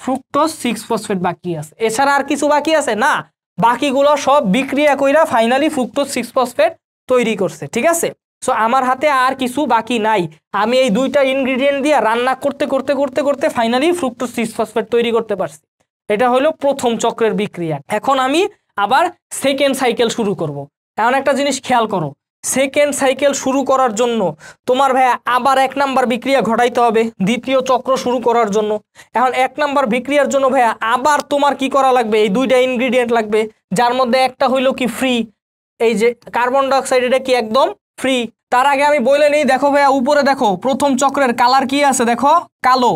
ফ্রুক্টোজ সিক্স ফসফেট বাকি আছে। এছাড়া আর কিছু বাকি আছে? না, বাকিগুলো সব বিক্রিয়া কইরা ফাইনালি ফ্রুক্টোজ সিক্স ফসফেট তৈরি করছে, ঠিক আছে? সো আমার হাতে আর কিছু বাকি নাই। আমি এই দুইটা ইনগ্রিডিয়েন্ট দিয়ে রান্না করতে করতে করতে করতে ফাইনালি ফ্রুক্টোজ সিক্স ফসফেট তৈরি করতে পারছি। এটা হলো প্রথম চক্রের বিক্রিয়া। এখন আমি আবার সেকেন্ড সাইকেল শুরু করব। এমন একটা জিনিস খেয়াল করো সেকেন্ড সাইকেল শুরু করার জন্য তোমার ভাইয়া আবার এক নাম্বার বিক্রিয়া ঘটাইতে হবে, দ্বিতীয় চক্র শুরু করার জন্য। এখন এক নাম্বার বিক্রিয়ার জন্য ভাইয়া আবার তোমার কি করা লাগবে? এই দুইটা ইনগ্রিডিয়েন্ট লাগবে, যার মধ্যে একটা হইল কি ফ্রি এই যে কার্বন ডাইঅক্সাইড এটা কি একদম ফ্রি তার আগে আমি বলে নেই, দেখো ভাইয়া উপরে দেখো, প্রথম চক্রের কালার কি আছে দেখো? কালো।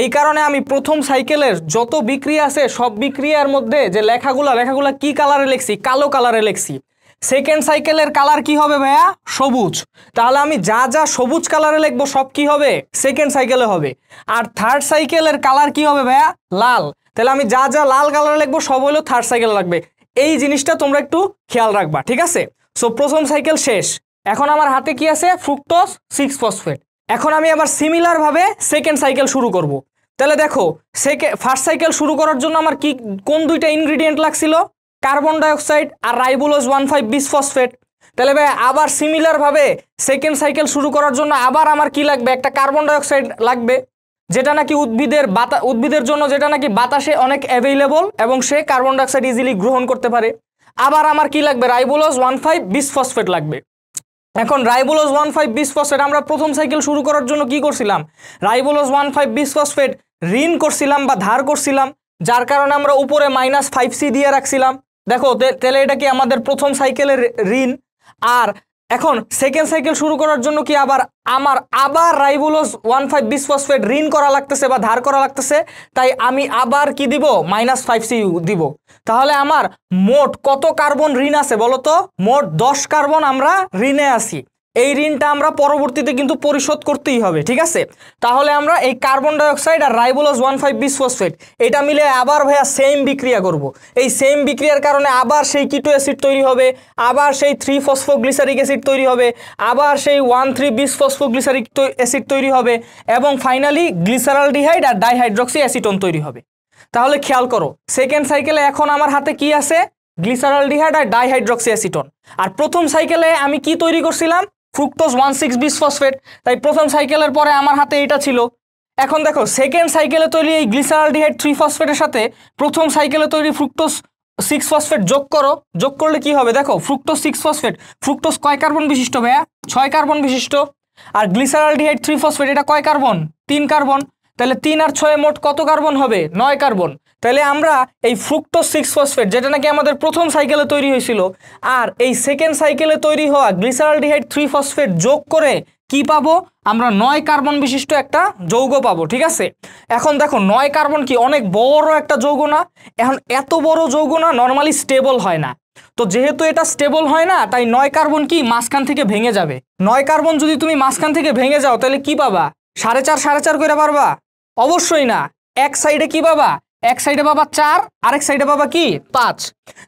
এই কারণে আমি প্রথম সাইকেলের যত বিক্রি আছে, সব বিক্রিয়ার মধ্যে যে লেখাগুলা লেখাগুলা কি কালারে লিখছি? কালো কালারে লিখছি। সেকেন্ড সাইকেলের কালার কি হবে ভাইয়া? সবুজ। তাহলে আমি যা যা সবুজ কালারে লিখব, সব কি হবে? সেকেন্ড সাইকেলে হবে। আর থার্ড সাইকেলের কালার কি হবে ভাইয়া? লাল। তাহলে আমি যা যা লাল কালারে লিখব, সব হলো থার্ড সাইকেল লাগবে। এই জিনিসটা তোমরা একটু খেয়াল রাখবা, ঠিক আছে? সো প্রথম সাইকেল শেষ। এখন আমার হাতে কি আছে? ফ্রুক্টোজ সিক্স ফসফেট এখন আমি আবার সিমিলার ভাবে সেকেন্ড সাইকেল শুরু করব। তাহলে দেখো সেকে ফার্স্ট সাইকেল শুরু করার জন্য আমার কি, কোন দুইটা ইনগ্রিডিয়েন্ট লাগছিল? কার্বন ডাইঅক্সাইড আর ribulose one five bis phosphate তাহলে ভাই, আবার সিমিলার ভাবে সেকেন্ড সাইকেল শুরু করার জন্য আবার আমার কি লাগবে? একটা কার্বন ডাইঅক্সাইড লাগবে, যেটা নাকি উদ্ভিদের বাতা, উদ্ভিদের জন্য যেটা নাকি বাতাসে অনেক অ্যাভেলেবল এবং সে কার্বন ডাইঅক্সাইড ইজিলি গ্রহণ করতে পারে। আবার আমার কি লাগবে? Ribulose one five bis phosphate লাগবে। এখন ribulose one five bis phosphate আমরা প্রথম সাইকেল শুরু করার জন্য কি করছিলাম? Ribulose one five bis phosphate ঋণ করছিলাম বা ধার করছিলাম, যার কারণে আমরা উপরে মাইনাস ফাইভ সি দিয়ে রাখছিলাম। দেখো তাহলে এটা কি আমাদের প্রথম সাইকেলের ঋণ? আর এখন সেকেন্ড সাইকেল শুরু করার জন্য কি আবার আমার আবার ribulose one five bis phosphate ঋণ করা লাগতেছে বা ধার করা লাগতেছে? তাই আমি আবার কি দিব? মাইনাস ফাইভ সি দিব। তাহলে আমার মোট কত কার্বন ঋণ আছে বলতো? মোট দশ কার্বন আমরা ঋণে আছি। এই ঋণটা আমরা পরবর্তীতে কিন্তু পরিশোধ করতেই হবে, ঠিক আছে? তাহলে আমরা এই কার্বন ডাইঅক্সাইড আর ribulose one five bis phosphate এটা মিলে আবার ভাইয়া সেম বিক্রিয়া করব। এই সেম বিক্রিয়ার কারণে আবার সেই কিটো অ্যাসিড তৈরি হবে, আবার সেই থ্রি ফসফোগ্লিসারিক অ্যাসিড তৈরি হবে, আবার সেই one three bis phosphoglyceric acid তৈরি হবে, এবং ফাইনালি গ্লিসারাল ডিহাইড আর ডাইহাইড্রক্সি অ্যাসিটন তৈরি হবে। তাহলে খেয়াল করো সেকেন্ড সাইকেলে এখন আমার হাতে কি আছে? গ্লিসারাল ডিহাইড আর ডাইহাইড্রক্সি অ্যাসিটন আর প্রথম সাইকেলে আমি কি তৈরি করছিলাম? Fructose one six bis phosphate তাই প্রথম সাইকেলের পরে আমার হাতে এটা ছিল। এখন দেখো সেকেন্ড সাইকেলে তৈরি এই গ্লিসারালডিহাইড থ্রি ফসফেটের সাথে প্রথম সাইকেলে তৈরি ফ্রুক্টোজ সিক্স ফসফেট যোগ করো। যোগ করলে কি হবে? দেখো ফ্রুক্টোজ সিক্স ফসফেট ফ্রুক্টোজ কয় কার্বন বিশিষ্ট ভাইয়া? ছয় কার্বন বিশিষ্ট। আর গ্লিসারালডিহাইড থ্রি ফসফেট এটা কয় কার্বন? তিন কার্বন। তাহলে তিন আর ছয় মোট কত কার্বন হবে? নয় কার্বন। তাহলে আমরা এই ফ্রুক্টোজ সিক্স ফসফেট যেটা নাকি আমাদের প্রথম সাইকেলে তৈরি হয়েছিল, আর এই সেকেন্ড সাইকেলে তৈরি হওয়া গ্লিসারালডিহাইড থ্রি ফসফেট যোগ করে কি পাবো? আমরা নয় কার্বন বিশিষ্ট একটা যৌগ পাবো, ঠিক আছে? এখন দেখো, নয় কার্বন কি অনেক বড় একটা যৌগ না? এখন এত বড় যৌগ না নর্মালি স্টেবল হয় না। তো যেহেতু এটা স্টেবল হয় না, তাই নয় কার্বন কি মাঝখান থেকে ভেঙে যাবে। নয় কার্বন যদি তুমি মাঝখান থেকে ভেঙে যাও, তাহলে কি পাবা? সাড়ে চার সাড়ে চার করে পারবা? অবশ্যই না। এক সাইডে কি পাবা? এক সাইডে পাবা চার, আরেক সাইডে পাবা কি? পাঁচ।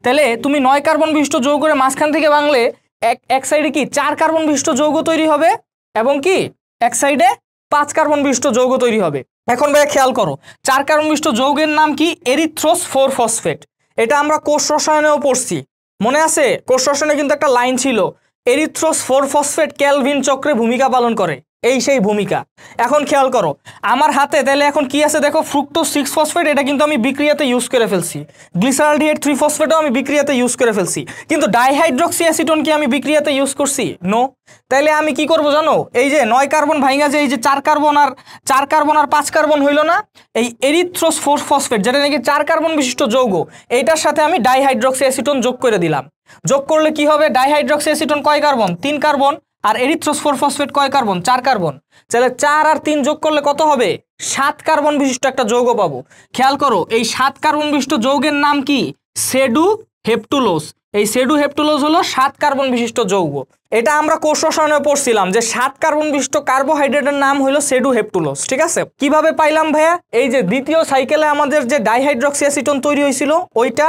তাহলে তুমি নয় কার্বন বিশিষ্ট যৌগের মাঝখান থেকে বাংলে এক এক সাইডে কি? চার কার্বন বিশিষ্ট যৌগ তৈরি হবে এবং কি? এক সাইডে পাঁচ কার্বন বিশিষ্ট যৌগ তৈরি হবে। এখন ভাই খেয়াল করো, চার কার্বন বিশিষ্ট যৌগের নাম কি? Erythrose four phosphate. এটা আমরা কোষ রসায়নেও পড়ছি। মনে আছে? কোষ রসায়নে কিন্তু একটা লাইন ছিল, এরিথ্রোস ফোর ফসফেট ক্যালভিন চক্রে ভূমিকা পালন করে। এই সেই ভূমিকা। এখন খেয়াল করো, আমার হাতে তাহলে এখন কি আছে দেখো ফ্রুক্টো সিক্স ফসফেট এটা কিন্তু আমি বিক্রিয়াতে ইউজ করে ফেলছি। গ্লিসারালডিহাইড থ্রি ফসফেটও আমি বিক্রিয়াতে ইউজ করে ফেলছি। কিন্তু ডাইহাইড্রক্সি অ্যাসিটন কি আমি বিক্রিয়াতে ইউজ করছি? নো তাহলে আমি কি করব জানো? এই যে নয় কার্বন ভাইঙ্গা যে, এই যে চার কার্বন আর, চার কার্বন আর পাঁচ কার্বন হইল না, এই এরিথ্রোস ফোর ফসফেট যেটা নাকি চার কার্বন বিশিষ্ট যৌগ, এইটার সাথে আমি ডাইহাইড্রক্সি অ্যাসিটন যোগ করে দিলাম। যোগ করলে কি হবে? ডাইহাইড্রক্সি অ্যাসিটন কয় কার্বন তিন কার্বন আর এরিথ্রোস ফোর ফসফেট কয় কার্বন চার কার্বন তাহলে চার আর তিন যোগ করলে কত হবে? সাত কার্বন বিশিষ্ট একটা যৌগ পাবো। খেয়াল করো, এই সাত কার্বন বিশিষ্ট যৌগের নাম কি? সেডু হেপটুলোস। এই সেডু হেপটুলোস হলো সাত কার্বন বিশিষ্ট যৌগ। এটা আমরা কোষ রসায়নে পড়ছিলাম যে সাত কার্বন বিশিষ্ট কার্বোহাইড্রেটের নাম হলো সেডু হেপটুলোস, ঠিক আছে? কীভাবে পাইলাম ভাইয়া? এই যে দ্বিতীয় সাইকেলে আমাদের যে ডাইহাইড্রক্সি অ্যাসিটন তৈরি হয়েছিল, ওইটা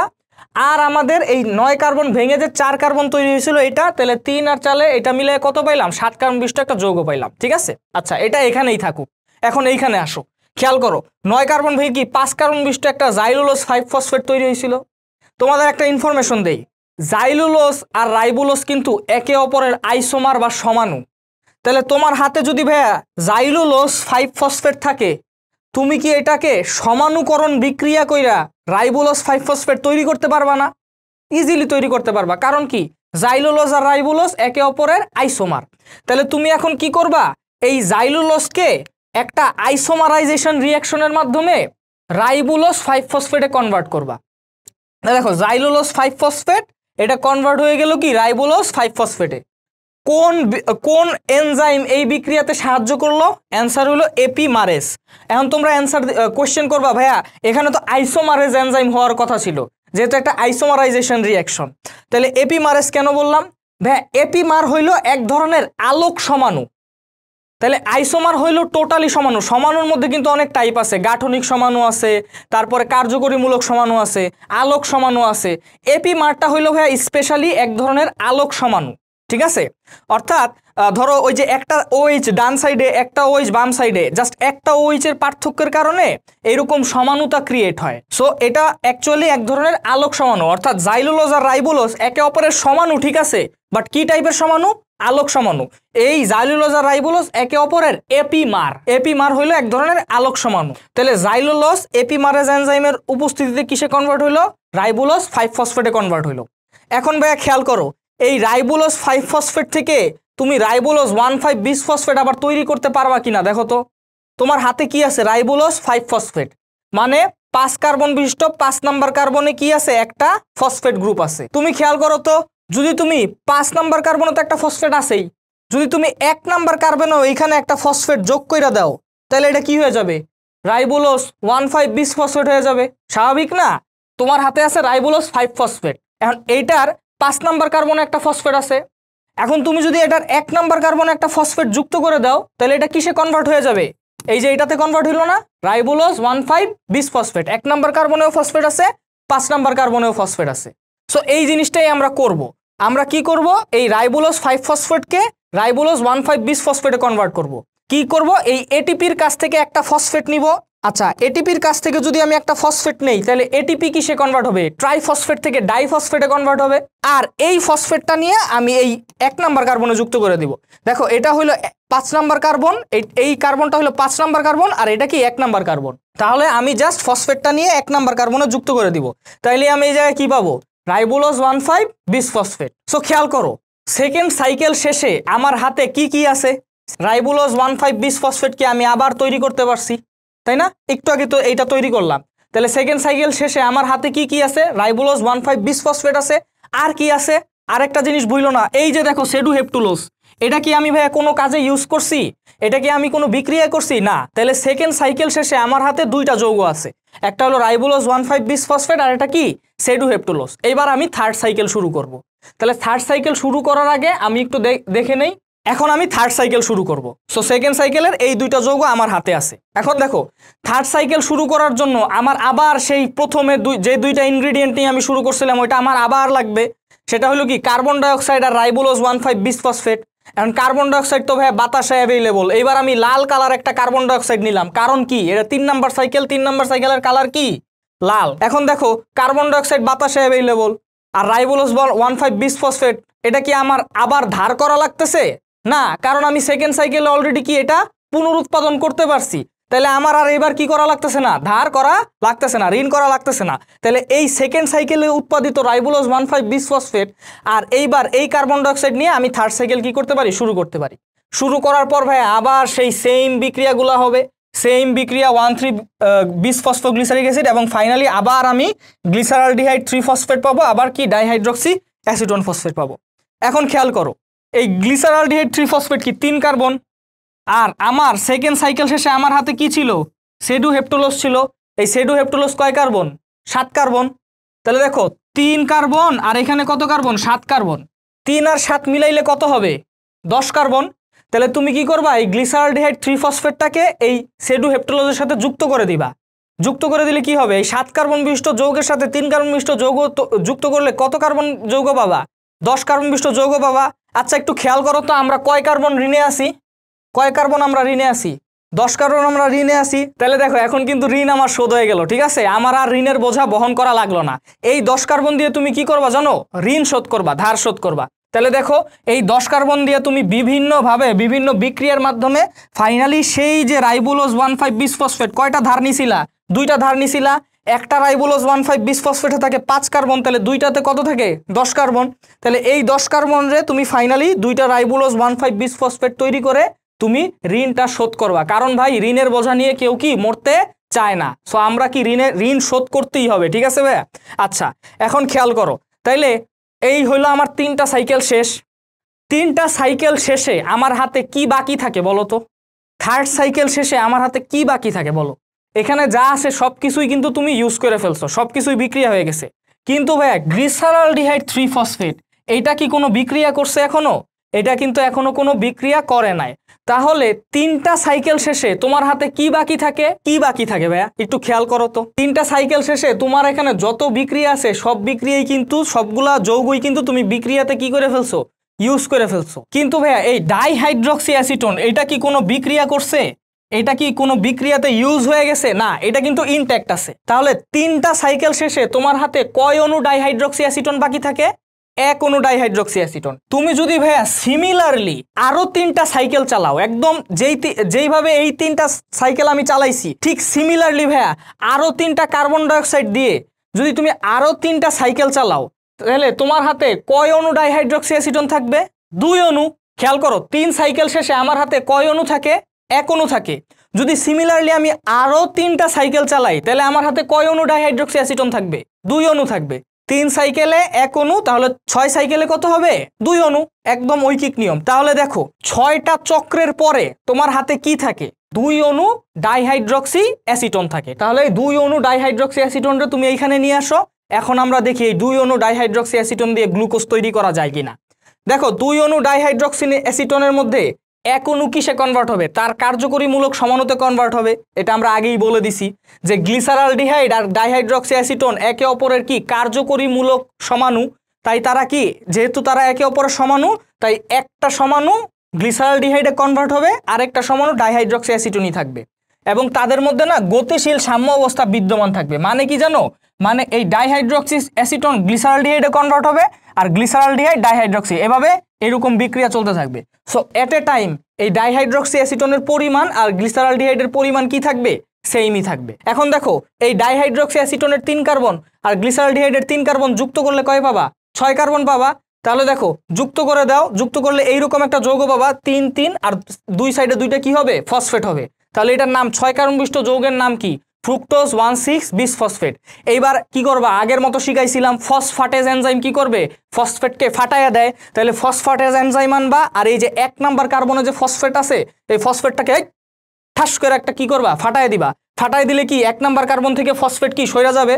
আর আমাদের এই নয় কার্বন ভেঙে যে চার কার্বন তৈরি হয়েছিল এটা, তাহলে তিন আর চালে এটা মিলে কত পাইলাম? সাত কার্বন বিশিষ্ট একটা যৌগ পাইলাম, ঠিক আছে? আচ্ছা এটা এখানেই থাকুক। এখন এইখানে আসো। খেয়াল করো, নয় কার্বন ভেঙে কি পাঁচ কার্বন বিশিষ্ট একটা জাইলোলোস ফাইভ ফসফেট তৈরি হয়েছিল? তোমাদের একটা ইনফরমেশন দেই। জাইলুলোস আর রাইবুলোস কিন্তু একে অপরের আইসোমার বা সমানু। তাহলে তোমার হাতে যদি ভাইয়া জাইলুলোস ফাইভ ফসফেট থাকে তুমি কি এটাকে সমানুকরণ বিক্রিয়া কইরা রাইবোলস ফাইভ ফসফেট তৈরি করতে পারবা না? ইজিলি তৈরি করতে পারবা। কারণ কি? জাইলোলোজ আর রাইবোলোজ একে অপরের আইসোমার তাহলে তুমি এখন কি করবা? এই জাইলোলোজকে একটা আইসোমারাইজেশন রিয়াকশনের মাধ্যমে রাইবুলোজ ফাইভ ফসফেটে কনভার্ট করবা। দেখো জাইলোলোজ ফাইভ ফসফেট, এটা কনভার্ট হয়ে গেল কি? রাইবোলোজ ফাইভ ফসফেটে। কোন কোন এনজাইম এই বিক্রিয়াতে সাহায্য করল? অ্যান্সার হলো এপিমারেস এখন তোমরা অ্যান্সার কোয়েশ্চেন করবা, ভাইয়া, এখানে তো আইসোমারেজ এনজাইম হওয়ার কথা ছিল, যেহেতু একটা আইসোমারাইজেশন রিয়াকশন তাহলে এপিমারেস কেন বললাম? ভাইয়া এপিমার হইল এক ধরনের আলোক সমাণু তাহলে আইসোমার হইল টোটালি সমাণু সমাণুর মধ্যে কিন্তু অনেক টাইপ আছে। গাঠনিক সমাণু আছে, তারপরে কার্যকরীমূলক সমাণু আছে, আলোক সমাণু আছে। এপি মারটা হইল ভাইয়া স্পেশালি এক ধরনের আলোক সমাণু ঠিক আছে? অর্থাৎ ধরো ওই যে একটা ওইচ ডান সাইডে একটা ওইচ বাম সাইডে জাস্ট একটা এর পার্থক্যের কারণে এরকম সমানুতা ক্রিয়েট হয়। সো এটা অ্যাকচুয়ালি এক ধরনের আলোক সমাণু অর্থাৎ জাইলোলোজ আর রাইবোলোজ একে অপরের সমাণু ঠিক আছে? বাট কি টাইপের সমাণু আলোক সমাণু এই জাইলোলোজ আর রাইবোলোজ একে অপরের এপিমার এপিমার হইল এক ধরনের আলোক সমাণু তাহলে জাইলোলোজ এপিমারেজ এনজাইমের উপস্থিতিতে কিসে কনভার্ট হইল? রাইবোলোজ ফাইভ ফসফেটে কনভার্ট হইল। এখন ভাইয়া খেয়াল করো এই রাইবোলোজ ফাইভ ফসফেট থেকে তুমি ribulose one five bis phosphate আবার তৈরি করতে পারবা কিনা, দেখো তো। তোমার হাতে কি আছে? রাইবোলোজ ফাইভ ফসফেট মানে পাঁচ কার্বন বিশিষ্ট, পাঁচ নাম্বার কার্বনে কি আছে? একটা ফসফেট গ্রুপ আছে। তুমি খেয়াল করো তো, যদি তুমি পাঁচ নাম্বার কার্বনে তো একটা ফসফেট আছেই। যদি তুমি এক নাম্বার কার্বনেও এখানে একটা ফসফেট যোগ করে দাও, তাহলে এটা কি হয়ে যাবে? Ribulose one five bis phosphate হয়ে যাবে। স্বাভাবিক না? তোমার হাতে আছে রাইবোলোস ফাইভ ফসফেট এখন এইটার পাঁচ নাম্বার কার্বনে একটা ফসফেট আছে। এখন তুমি যদি এটার এক নাম্বার কার্বনে একটা ফসফেট যুক্ত করে দাও, তাহলে এটা কিসে কনভার্ট হয়ে যাবে? এই যে এটাতে কনভার্ট হইল না? Ribulose one five bis phosphate এক নাম্বার কার্বনেও ফসফেট আছে, পাঁচ নাম্বার কার্বনেও ফসফেট আছে। সো এই জিনিসটাই আমরা করব। আমরা কি করব? এই রাইবোলোস ফাইভ ফসফেটকে রাইবোলোস ওয়ান ফাইভ বিস ফসফেটে কনভার্ট করব। কি করব? এই এটিপির কাছ থেকে একটা ফসফেট নিব। আচ্ছা এটিপির কাছ থেকে যদি আমি একটা ফসফেট নেই, তাহলে এটিপি কিসে কনভার্ট হবে? ট্রাইফসফেট থেকে ডাইফসফেটে কনভার্ট হবে। আর এই ফসফেটটা নিয়ে আমি এই এক নাম্বার কার্বনে যুক্ত করে দিব। দেখো, এটা হলো পাঁচ নাম্বার কার্বন এই কার্বনটা হলো পাঁচ নাম্বার কার্বন আর এটা কি এক নাম্বার কার্বন তাহলে আমি জাস্ট ফসফেটটা নিয়ে এক নাম্বার কার্বনে যুক্ত করে দিব। তাইলে আমি এই জায়গায় কি পাবো? Ribulose one five bis phosphate so খেয়াল করো সেকেন্ড সাইকেল শেষে আমার হাতে কি কি আছে? রাইবোলোজ ওয়ান ফাইভ বিস ফসফেটকে আমি আবার তৈরি করতে পারছি। তাই না? একটু আগে তো এইটা তৈরি করলাম। তাহলে সেকেন্ড সাইকেল শেষে আমার হাতে কি কি আছে? Ribulose one five bis phosphate আছে। আর কি আছে? আরেকটা জিনিস ভুইলো না। এই যে দেখো সেডু হেপটুলোস এটা কি আমি ভাইয়া কোনো কাজে ইউজ করছি? এটা কি আমি কোনো বিক্রিয়া করছি? না। তাহলে সেকেন্ড সাইকেল শেষে আমার হাতে দুইটা যৌগ আছে। একটা হলো ribulose one five bis phosphate আর এটা কি? সেডু হেপটুলোস এইবার আমি থার্ড সাইকেল শুরু করব। তাহলে থার্ড সাইকেল শুরু করার আগে আমি একটু দেখে নেই। এখন আমি থার্ড সাইকেল শুরু করব। সো সেকেন্ড সাইকেলের এই দুইটা যৌগ আমার হাতে আছে। এখন দেখো থার্ড সাইকেল শুরু করার জন্য আমার আবার সেই প্রথমে দুই, যে দুইটা ইনগ্রিডিয়েন্ট নিয়ে আমি শুরু করছিলাম, ওইটা আমার আবার লাগবে। সেটা হলো কি কার্বন ডাইঅক্সাইড আর ribulose one five bis phosphate এখন কার্বন ডাইঅক্সাইড তো ভাই বাতাসে অ্যাভেলেবল এইবার আমি লাল কালার একটা কার্বন ডাইঅক্সাইড নিলাম। কারণ কি? এটা তিন নাম্বার সাইকেল তিন নাম্বার সাইকেলের কালার কি? লাল। এখন দেখো কার্বন ডাইঅক্সাইড বাতাসে অ্যাভেলেবল আর ribulose one five bis phosphate এটা কি আমার আবার ধার করা লাগতেছে? না, কারণ আমি সেকেন্ড সাইকেলে অলরেডি কি এটা পুনরুৎপাদন করতে পারছি। তাহলে আমার আর এবার কি করা লাগতেছে না? ধার করা লাগতেছে না, ঋণ করা লাগতেছে না। তাহলে এই সেকেন্ড সাইকেলে উৎপাদিত ribulose one five bis phosphate আর এইবার এই কার্বন ডাইঅক্সাইড নিয়ে আমি থার্ড সাইকেল কি করতে পারি? শুরু করতে পারি। শুরু করার পর ভাই, আবার সেই সেম বিক্রিয়াগুলো হবে। সেম বিক্রিয়া one three bis phosphoglyceric acid এবং ফাইনালি আবার আমি গ্লিসারালডিহাইড থ্রি ফসফেট পাবো, আবার কি ডাইহাইড্রক্সি অ্যাসিডন ফসফেট পাবো। এখন খেয়াল করো এই গ্লিসারালডিহাইড থ্রি ফসফেট কি? তিন কার্বন। আর আমার সেকেন্ড সাইকেল শেষে আমার হাতে কি ছিল? সেডু হেপটোলোস ছিল। এই সেডু হেপটোলোস কয় কার্বন? সাত কার্বন। তাহলে দেখো, তিন কার্বন আর এখানে কত কার্বন? সাত কার্বন। তিন আর সাত মিলাইলে কত হবে? দশ কার্বন। তাহলে তুমি কি করবা? এই গ্লিসারডিহাইড থ্রি ফসফেটটাকে এই সেডু হেপটোলোজের সাথে যুক্ত করে দিবা। যুক্ত করে দিলে কি হবে? এই সাত কার্বন বিশিষ্ট যৌগের সাথে তিন কার্বন বিশিষ্ট যৌগ যুক্ত করলে কত কার্বন যৌগ পাবা? দশ কার্বন বিশিষ্ট যৌগ পাবা। আচ্ছা একটু খেয়াল করো তো, আমরা কয় কার্বন ঋণে আসি কয় কার্বন আমরা ঋণে আসি দশ কার্বন আমরা ঋণে আসি তাহলে দেখো, এখন কিন্তু ঋণ আমার শোধ হয়ে গেল, ঠিক আছে? আমার আর ঋণের বোঝা বহন করা লাগল না। এই দশ কার্বন দিয়ে তুমি কি করবা জানো? ঋণ শোধ করবা, ধার শোধ করবা। তাহলে দেখো, এই দশ কার্বন দিয়ে তুমি বিভিন্নভাবে, বিভিন্ন বিক্রিয়ার মাধ্যমে ফাইনালি সেই যে ribulose one five bis phosphate কয়টা ধার নিছিলা? দুইটা ধার নিছিলা একটা রাইবোলোজ ওয়ান ফাইভ বিশ ফসফেটে থাকে পাঁচ কার্বন, তাহলে দুইটাতে কত থাকে? দশ কার্বন। তাহলে এই দশ কার্বন রে তুমি ফাইনালি দুইটা ribulose one five bis phosphate তৈরি করে তুমি ঋণটা শোধ করবা। কারণ ভাই, ঋণের বোঝা নিয়ে কেউ কি মরতে চায় না। সো আমরা কি ঋণের ঋণ শোধ করতেই হবে, ঠিক আছে ভাইয়া? আচ্ছা এখন খেয়াল করো। তাইলে এই হইল আমার তিনটা সাইকেল শেষ। তিনটা সাইকেল শেষে আমার হাতে কি বাকি থাকে বলো তো? থার্ড সাইকেল শেষে আমার হাতে কি বাকি থাকে বলো? এখানে যা আছে সব কিছুই কিন্তু তুমি ইউজ করে ফেলছো সব কিছুই বিক্রিয়া হয়ে গেছে। কিন্তু ভাইয়া গ্লিসারালডিহাইড থ্রি ফসফেট এটা কি কোনো বিক্রিয়া করছে এখনও? এটা কিন্তু এখনও কোনো বিক্রিয়া করে নাই। তাহলে তিনটা সাইকেল শেষে তোমার হাতে কি বাকি থাকে? কি বাকি থাকে ভাইয়া? একটু খেয়াল করো তো। তিনটা সাইকেল শেষে তোমার এখানে যত বিক্রিয়া আছে, সব বিক্রিয়াই কিন্তু, সবগুলা যৌগই কিন্তু তুমি বিক্রিয়াতে কি করে ফেলছো? ইউজ করে ফেলছো। কিন্তু ভাইয়া, এই ডাইহাইড্রক্সি অ্যাসিটোন এটা কি কোনো বিক্রিয়া করছে? এটা কি কোনো বিক্রিয়াতে ইউজ হয়ে গেছে? না, এটা কিন্তু ইনট্যাক্ট আছে। তাহলে তিনটা সাইকেল শেষে তোমার হাতে কয় অণু ডাইহাইড্রক্সি অ্যাসিটোন বাকি থাকে? এক অণু ডাইহাইড্রক্সি অ্যাসিটোন তুমি যদি ভাইয়া সিমিলারলি আরও তিনটা সাইকেল চালাও, একদম যেই যেইভাবে এই তিনটা সাইকেল আমি চালাইছি, ঠিক সিমিলারলি ভাইয়া আরও তিনটা কার্বন ডাইঅক্সাইড দিয়ে যদি তুমি আরও তিনটা সাইকেল চালাও, তাহলে তোমার হাতে কয় অণু ডাইহাইড্রক্সি অ্যাসিটন থাকবে? দুই অণু। খেয়াল করো, তিন সাইকেল শেষে আমার হাতে কয় অণু থাকে? এক থাকে। যদি সিমিলারলি আমি আরও তিনটা সাইকেল চালাই, তাহলে আমার হাতে কয় অণু ডাইহাইড্রক্সি অ্যাসিটন থাকবে? দুই অণু থাকবে। তিন সাইকেলে এক অণু, তাহলে ছয় সাইকেলে কত হবে? দুই অণু। একদম ঐকিক নিয়ম। তাহলে দেখো, ছয়টা চক্রের পরে তোমার হাতে কি থাকে? দুই অণু ডাইহাইড্রক্সি অ্যাসিটন থাকে। তাহলে এই দুই অণু ডাইহাইড্রক্সি অ্যাসিটোনটা তুমি এইখানে নিয়ে আসো। এখন আমরা দেখি এই দুই অণু ডাইহাইড্রক্সি অ্যাসিটন দিয়ে গ্লুকোজ তৈরি করা যায় কিনা। দেখো, দুই অণু ডাইহাইড্রক্সি অ্যাসিটোনের মধ্যে এক অণু কিসে কনভার্ট হবে? তার কার্যকরীমূলক সমানুতে কনভার্ট হবে। এটা আমরা আগেই বলে দিছি যে গ্লিসারালডিহাইড আর ডাইহাইড্রক্সি অ্যাসিটোন একে অপরের কি? কার্যকরীমূলক সমানু। তাই তারা কি? যেহেতু তারা একে অপরের সমানু, তাই একটা সমানু গ্লিসারালডিহাইডে কনভার্ট হবে আর একটা সমানু ডাইহাইড্রক্সি অ্যাসিটোনই থাকবে। এবং তাদের মধ্যে না গতিশীল সাম্য অবস্থা বিদ্যমান থাকবে। মানে কি জানো? মানে এই ডাইহাইড্রক্সি অ্যাসিটোন গ্লিসারালডিহাইডে কনভার্ট হবে, আর গ্লিসারালডিহাইড ডাইহাইড্রক্সি এভাবে এরকম বিক্রিয়া চলতে থাকবে। সো এট এ টাইম এই ডাইহাইড্রক্সি অ্যাসিটোনের পরিমাণ আর গ্লিসারালডিহাইডের পরিমাণ কি থাকবে? সেইমই থাকবে। এখন দেখো, এই ডাইহাইড্রক্সি অ্যাসিটনের তিন কার্বন আর গ্লিসারালডিহাইডের তিন কার্বন যুক্ত করলে কয় পাবা? ছয় কার্বন পাবা। তাহলে দেখো, যুক্ত করে দাও, যুক্ত করলে এইরকম একটা যৌগ পাবা, তিন তিন, আর দুই সাইডে দুইটা কি হবে? ফসফেট হবে। তাহলে এটার নাম, ছয় কার্বন বিশিষ্ট যৌগের নাম কি? Fructose one six bis phosphate এইবার কি করবা? আগের মতো শিখাইছিলাম ফসফাটেজ এনজাইম কি করবে? ফসফেটকে ফাটাইয়া দেয়। তাহলে ফসফাটেজ এনজাইম আনবা, আর এই যে এক নাম্বার কার্বনে যে ফসফেট আছে, এই ফসফেটটাকে ঠাস করে একটা কি করবা? ফাটাই দিবা। ফাটাই দিলে কি, এক নাম্বার কার্বন থেকে ফসফেট কি সরে যাবে?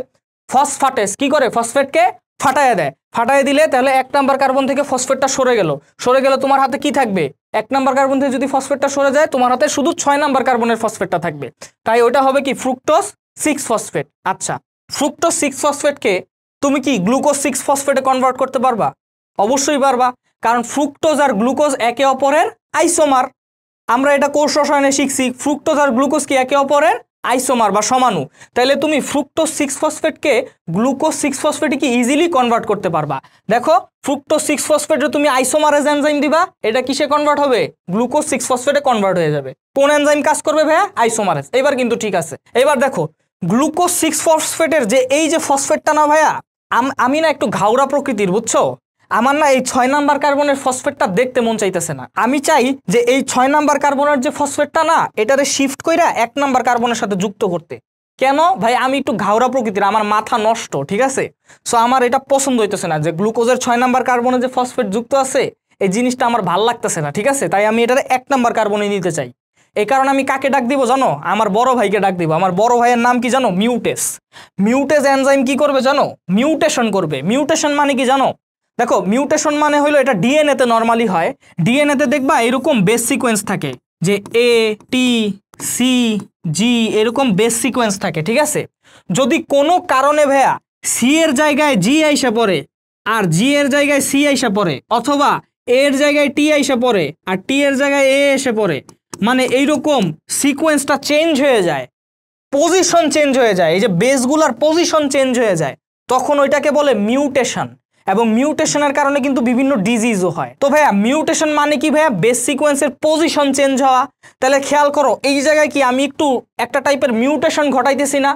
ফসফাটেস কি করে? ফসফেটকে ফাটাইয়া দেয়। ফাটাই দিলে তাহলে এক নাম্বার কার্বন থেকে ফসফেটটা সরে গেল। সরে গেলে তোমার হাতে কি থাকবে? এক নাম্বার কার্বন থেকে যদি ফসফেটটা সরে যায়, তোমার হাতে শুধু ছয় নাম্বার কার্বনের ফসফেটটা থাকবে। তাই ওটা হবে কি? Fructose six phosphate. আচ্ছা ফ্রুক্টোস সিক্স ফসফেটকে তুমি কি গ্লুকোজ সিক্স ফসফেটে কনভার্ট করতে পারবা? অবশ্যই পারবা। কারণ ফ্রুক্টোজ আর গ্লুকোজ একে অপরের আইসোমার আমরা এটা কোষ রসায়নে শিখছি। ফ্রুক্টোজ আর গ্লুকোজ কি একে অপরের আইসোমার বা সমানু তাহলে তুমি ফ্রুক্টোজ সিক্স ফসফেটকে গ্লুকোজ সিক্স ফসফেটে কি ইজিলি কনভার্ট করতে পারবা? দেখো, ফ্রুক্টোজ সিক্স ফসফেটে তুমি আইসোমারেজ এনজাইম দিবা, এটা কিসে কনভার্ট হবে? গ্লুকোজ সিক্স ফসফেটে কনভার্ট হয়ে যাবে। কোন এনজাইম কাজ করবে ভাইয়া? আইসোমারেজ এবার কিন্তু ঠিক আছে। এবার দেখো, গ্লুকোজ সিক্স ফসফেটের যে এই যে ফসফেটটা না ভাইয়া, আম- আমি না একটু ঘাওড়া প্রকৃতির, বুঝছ? আমার না এই ছয় নাম্বার কার্বনের ফসফেটটা দেখতে মন চাইতেছে না। আমি চাই যে এই ছয় নাম্বার কার্বনের যে ফসফেটটা না, এটারে শিফট কইরা এক নাম্বার কার্বনের সাথে যুক্ত করতে। কেন? ভাই, আমি একটু ঘাওড়া প্রকৃতির, আমার মাথা নষ্ট, ঠিক আছে? সো আমার এটা পছন্দ হইতেছে না যে গ্লুকোজের ছয় নাম্বার কার্বনে যে ফসফেট যুক্ত আছে, এই জিনিসটা আমার ভালো লাগতেছে না, ঠিক আছে? তাই আমি এটারে এক নাম্বার কার্বনে নিতে চাই। এই কারণে আমি কাকে ডাক দিব জানো? আমার বড় ভাইকে ডাক দিব। আমার বড় ভাইয়ের নাম কি জানো? মিউটেস। মিউটেস এনজাইম কি করবে জানো? মিউটেশন করবে। মিউটেশন মানে কি জানো? দেখো মিউটেশন মানে হলো এটা ডিএনএ তে নর্মালি হয়। ডিএনএ তে দেখবা এরকম বেস সিকোয়েন্স থাকে যে এ টি সি জি এরকম বেস সিকোয়েন্স থাকে, ঠিক আছে? যদি কোনো কারণে ভাইয়া সি এর জায়গায় জি আইসা পড়ে আর জি এর জায়গায় সি আইসা পড়ে অথবা এর জায়গায় টি আইসা পড়ে আর টি এর জায়গায় এ এসে পড়ে মানে এইরকম সিকোয়েন্সটা চেঞ্জ হয়ে যায় পজিশন চেঞ্জ হয়ে যায়, এই যে বেসগুলার পজিশন চেঞ্জ হয়ে যায়, তখন ওইটাকে বলে মিউটেশন এবং মিউটেশনের কারণে কিন্তু বিভিন্ন ডিজিজও হয়। তো ভাইয়া মিউটেশন মানে কি ভাইয়া? বেস সিকোয়েন্সের পজিশন চেঞ্জ হওয়া। তাহলে খেয়াল করো, এই জায়গায় কি আমি একটু একটা টাইপের মিউটেশন ঘটাইতেছি না?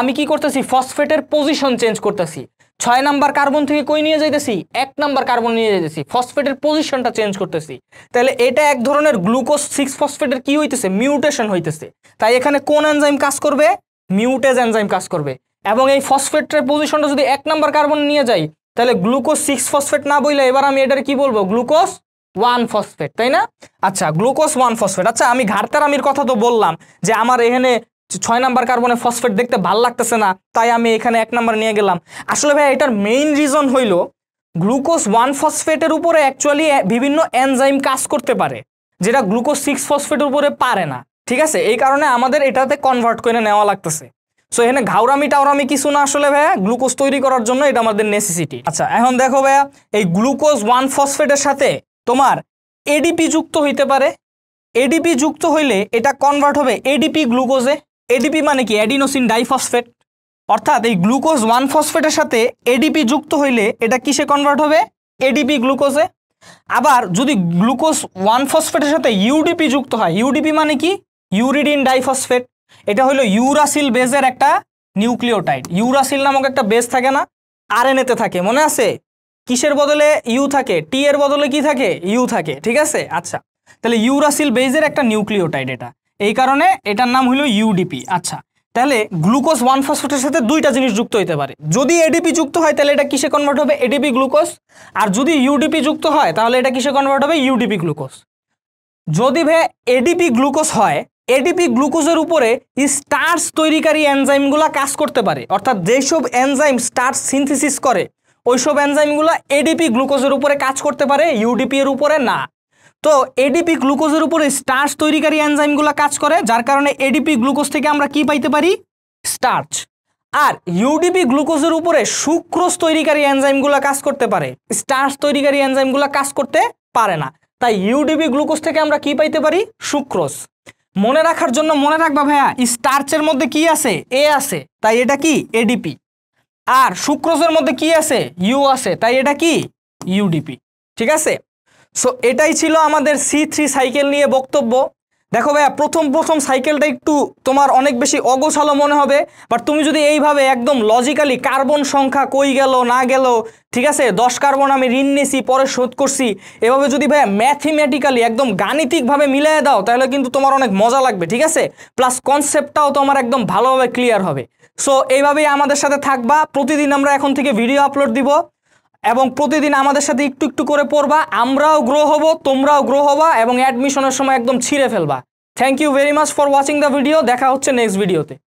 আমি কি করতেছি? ফসফেটের পজিশন চেঞ্জ করতেছি। ছয় নাম্বার কার্বন থেকে কই নিয়ে যাইতেছি? এক নাম্বার কার্বন নিয়ে যাইতেছি। ফসফেটের পজিশনটা চেঞ্জ করতেছি। তাহলে এটা এক ধরনের গ্লুকোজ সিক্স ফসফেটের কি হইতেছে? মিউটেশন হইতেছে। তাই এখানে কোন এনজাইম কাজ করবে? মিউটেজ এনজাইম কাজ করবে। এবং এই ফসফেটের পজিশনটা যদি এক নাম্বার কার্বন নিয়ে যাই তাহলে গ্লুকোজ সিক্স ফসফেট না বললে এবার আমি এটার কি বলব? গ্লুকোজ ওয়ান ফসফেট তাই না? আচ্ছা গ্লুকোজ ওয়ান ফসফেট আচ্ছা আমি ঘাটতার আমির কথা তো বললাম যে আমার এখানে ছয় নাম্বার কার্বনে ফসফেট দেখতে ভালো লাগতেছে না, তাই আমি এখানে এক নাম্বার নিয়ে গেলাম। আসলে ভাই এটার মেইন রিজন হইল গ্লুকোজ ওয়ান ফসফেটের উপরে অ্যাকচুয়ালি বিভিন্ন এনজাইম কাজ করতে পারে, যেটা গ্লুকোজ সিক্স ফসফেটের উপরে পারে না। ঠিক আছে? এই কারণে আমাদের এটাতে কনভার্ট করে নেওয়া লাগতেছে। সো এখানে ঘাউরামি টাউরামি কিছু না আসলে ভাইয়া, গ্লুকোজ তৈরি করার জন্য এটা আমাদের নেসেসিটি আচ্ছা এখন দেখো ভাইয়া, এই গ্লুকোজ ওয়ান ফসফেটের সাথে তোমার এডিপি যুক্ত হইতে পারে। এডিপি যুক্ত হইলে এটা কনভার্ট হবে এডিপি গ্লুকোজে। এডিপি মানে কি? Adenosine diphosphate. অর্থাৎ এই গ্লুকোজ ওয়ান ফসফেটের সাথে এডিপি যুক্ত হইলে এটা কিসে কনভার্ট হবে? এডিপি গ্লুকোজে। আবার যদি গ্লুকোজ ওয়ান ফসফেটের সাথে ইউডিপি যুক্ত হয় ইউডিপি মানে কি? Uridine diphosphate. এটা হলো ইউরাসিল বেজের একটা নিউক্লিওটাইড। ইউরাসিল নামক একটা বেজ থাকে না আরএনএতে থাকে, মনে আছে? কিসের বদলে ইউ থাকে? টি এর বদলে কি থাকে? ইউ থাকে, ঠিক আছে? আচ্ছা তাহলে ইউরাসিল বেজের একটা নিউক্লিওটাইড এটা। এই কারণে এটার নাম হলো ইউডিপি। আচ্ছা তাহলে গ্লুকোজ ওয়ান ফসফেটের সাথে দুইটা জিনিস যুক্ত হতে পারে। যদি এডিপি যুক্ত হয়, তাহলে এটা কিসে কনভার্ট হবে? ADP glucose. আর যদি ইউডিপি যুক্ত হয়, তাহলে এটা কিসে কনভার্ট হবে? UDP glucose. যদি ভে এডিপি গ্লুকোজ হয় এডিপি গ্লুকোজের উপরে স্টার্চ তৈরিকারী এনজাইমগুলো কাজ করতে পারে। অর্থাৎ যেসব এনজাইম স্টার্চ সিনথেসিস করে, ওইসব এনজাইমগুলো এডিপি গ্লুকোজের উপরে কাজ করতে পারে ইউডিপি এর উপরে না। তো এডিপি গ্লুকোজের উপরে স্টার্চ তৈরিকারী এনজাইমগুলো কাজ করে, যার কারণে এডিপি গ্লুকোজ থেকে আমরা কি পাইতে পারি? স্টার্চ। আর ইউডিপি গ্লুকোজের উপরে সুক্রোজ তৈরিকারী এনজাইমগুলো কাজ করতে পারে। স্টার্চ তৈরিকারী এনজাইমগুলো কাজ করতে পারে না। তাই ইউডিপি গ্লুকোজ থেকে আমরা কি পাইতে পারি? সুক্রোজ। মনে রাখার জন্য মনে রাখবা ভাইয়া স্টার্চের মধ্যে কি আছে? এ আছে, তাই এটা কি? এডিপি আর সুক্রোজের মধ্যে কি আছে? ইউ আছে, তাই এটা কি? ইউডিপি ঠিক আছে? সো এটাই ছিল আমাদের সি থ্রি সাইকেল নিয়ে বক্তব্য। দেখো ভাইয়া, প্রথম প্রথম সাইকেলটা একটু তোমার অনেক বেশি অগোছালো মনে হবে বাট তুমি যদি এইভাবে একদম লজিক্যালি কার্বন সংখ্যা কই গেল, না গেল, ঠিক আছে? দশ কার্বন আমি ঋণ নিয়েছি পরে শোধ করছি, এভাবে যদি ভাইয়া ম্যাথমেটিক্যালি একদম গাণিতিকভাবে মিলিয়ে দাও, তাহলে কিন্তু তোমার অনেক মজা লাগবে, ঠিক আছে? প্লাস কনসেপ্টটাও তোমার একদম ভালোভাবে ক্লিয়ার হবে। সো এইভাবেই আমাদের সাথে থাকবা, প্রতিদিন আমরা এখন থেকে ভিডিও আপলোড দিব। এবং প্রতিদিন আমাদের সাথে একটু একটু করে পড়বা। আমরাও গ্রো হব, তোমরাও গ্রো হবা এবং অ্যাডমিশনের সময় একদম ছিঁড়ে ফেলবা। Thank you very much for watching the video দেখা হচ্ছে নেক্সট ভিডিওতে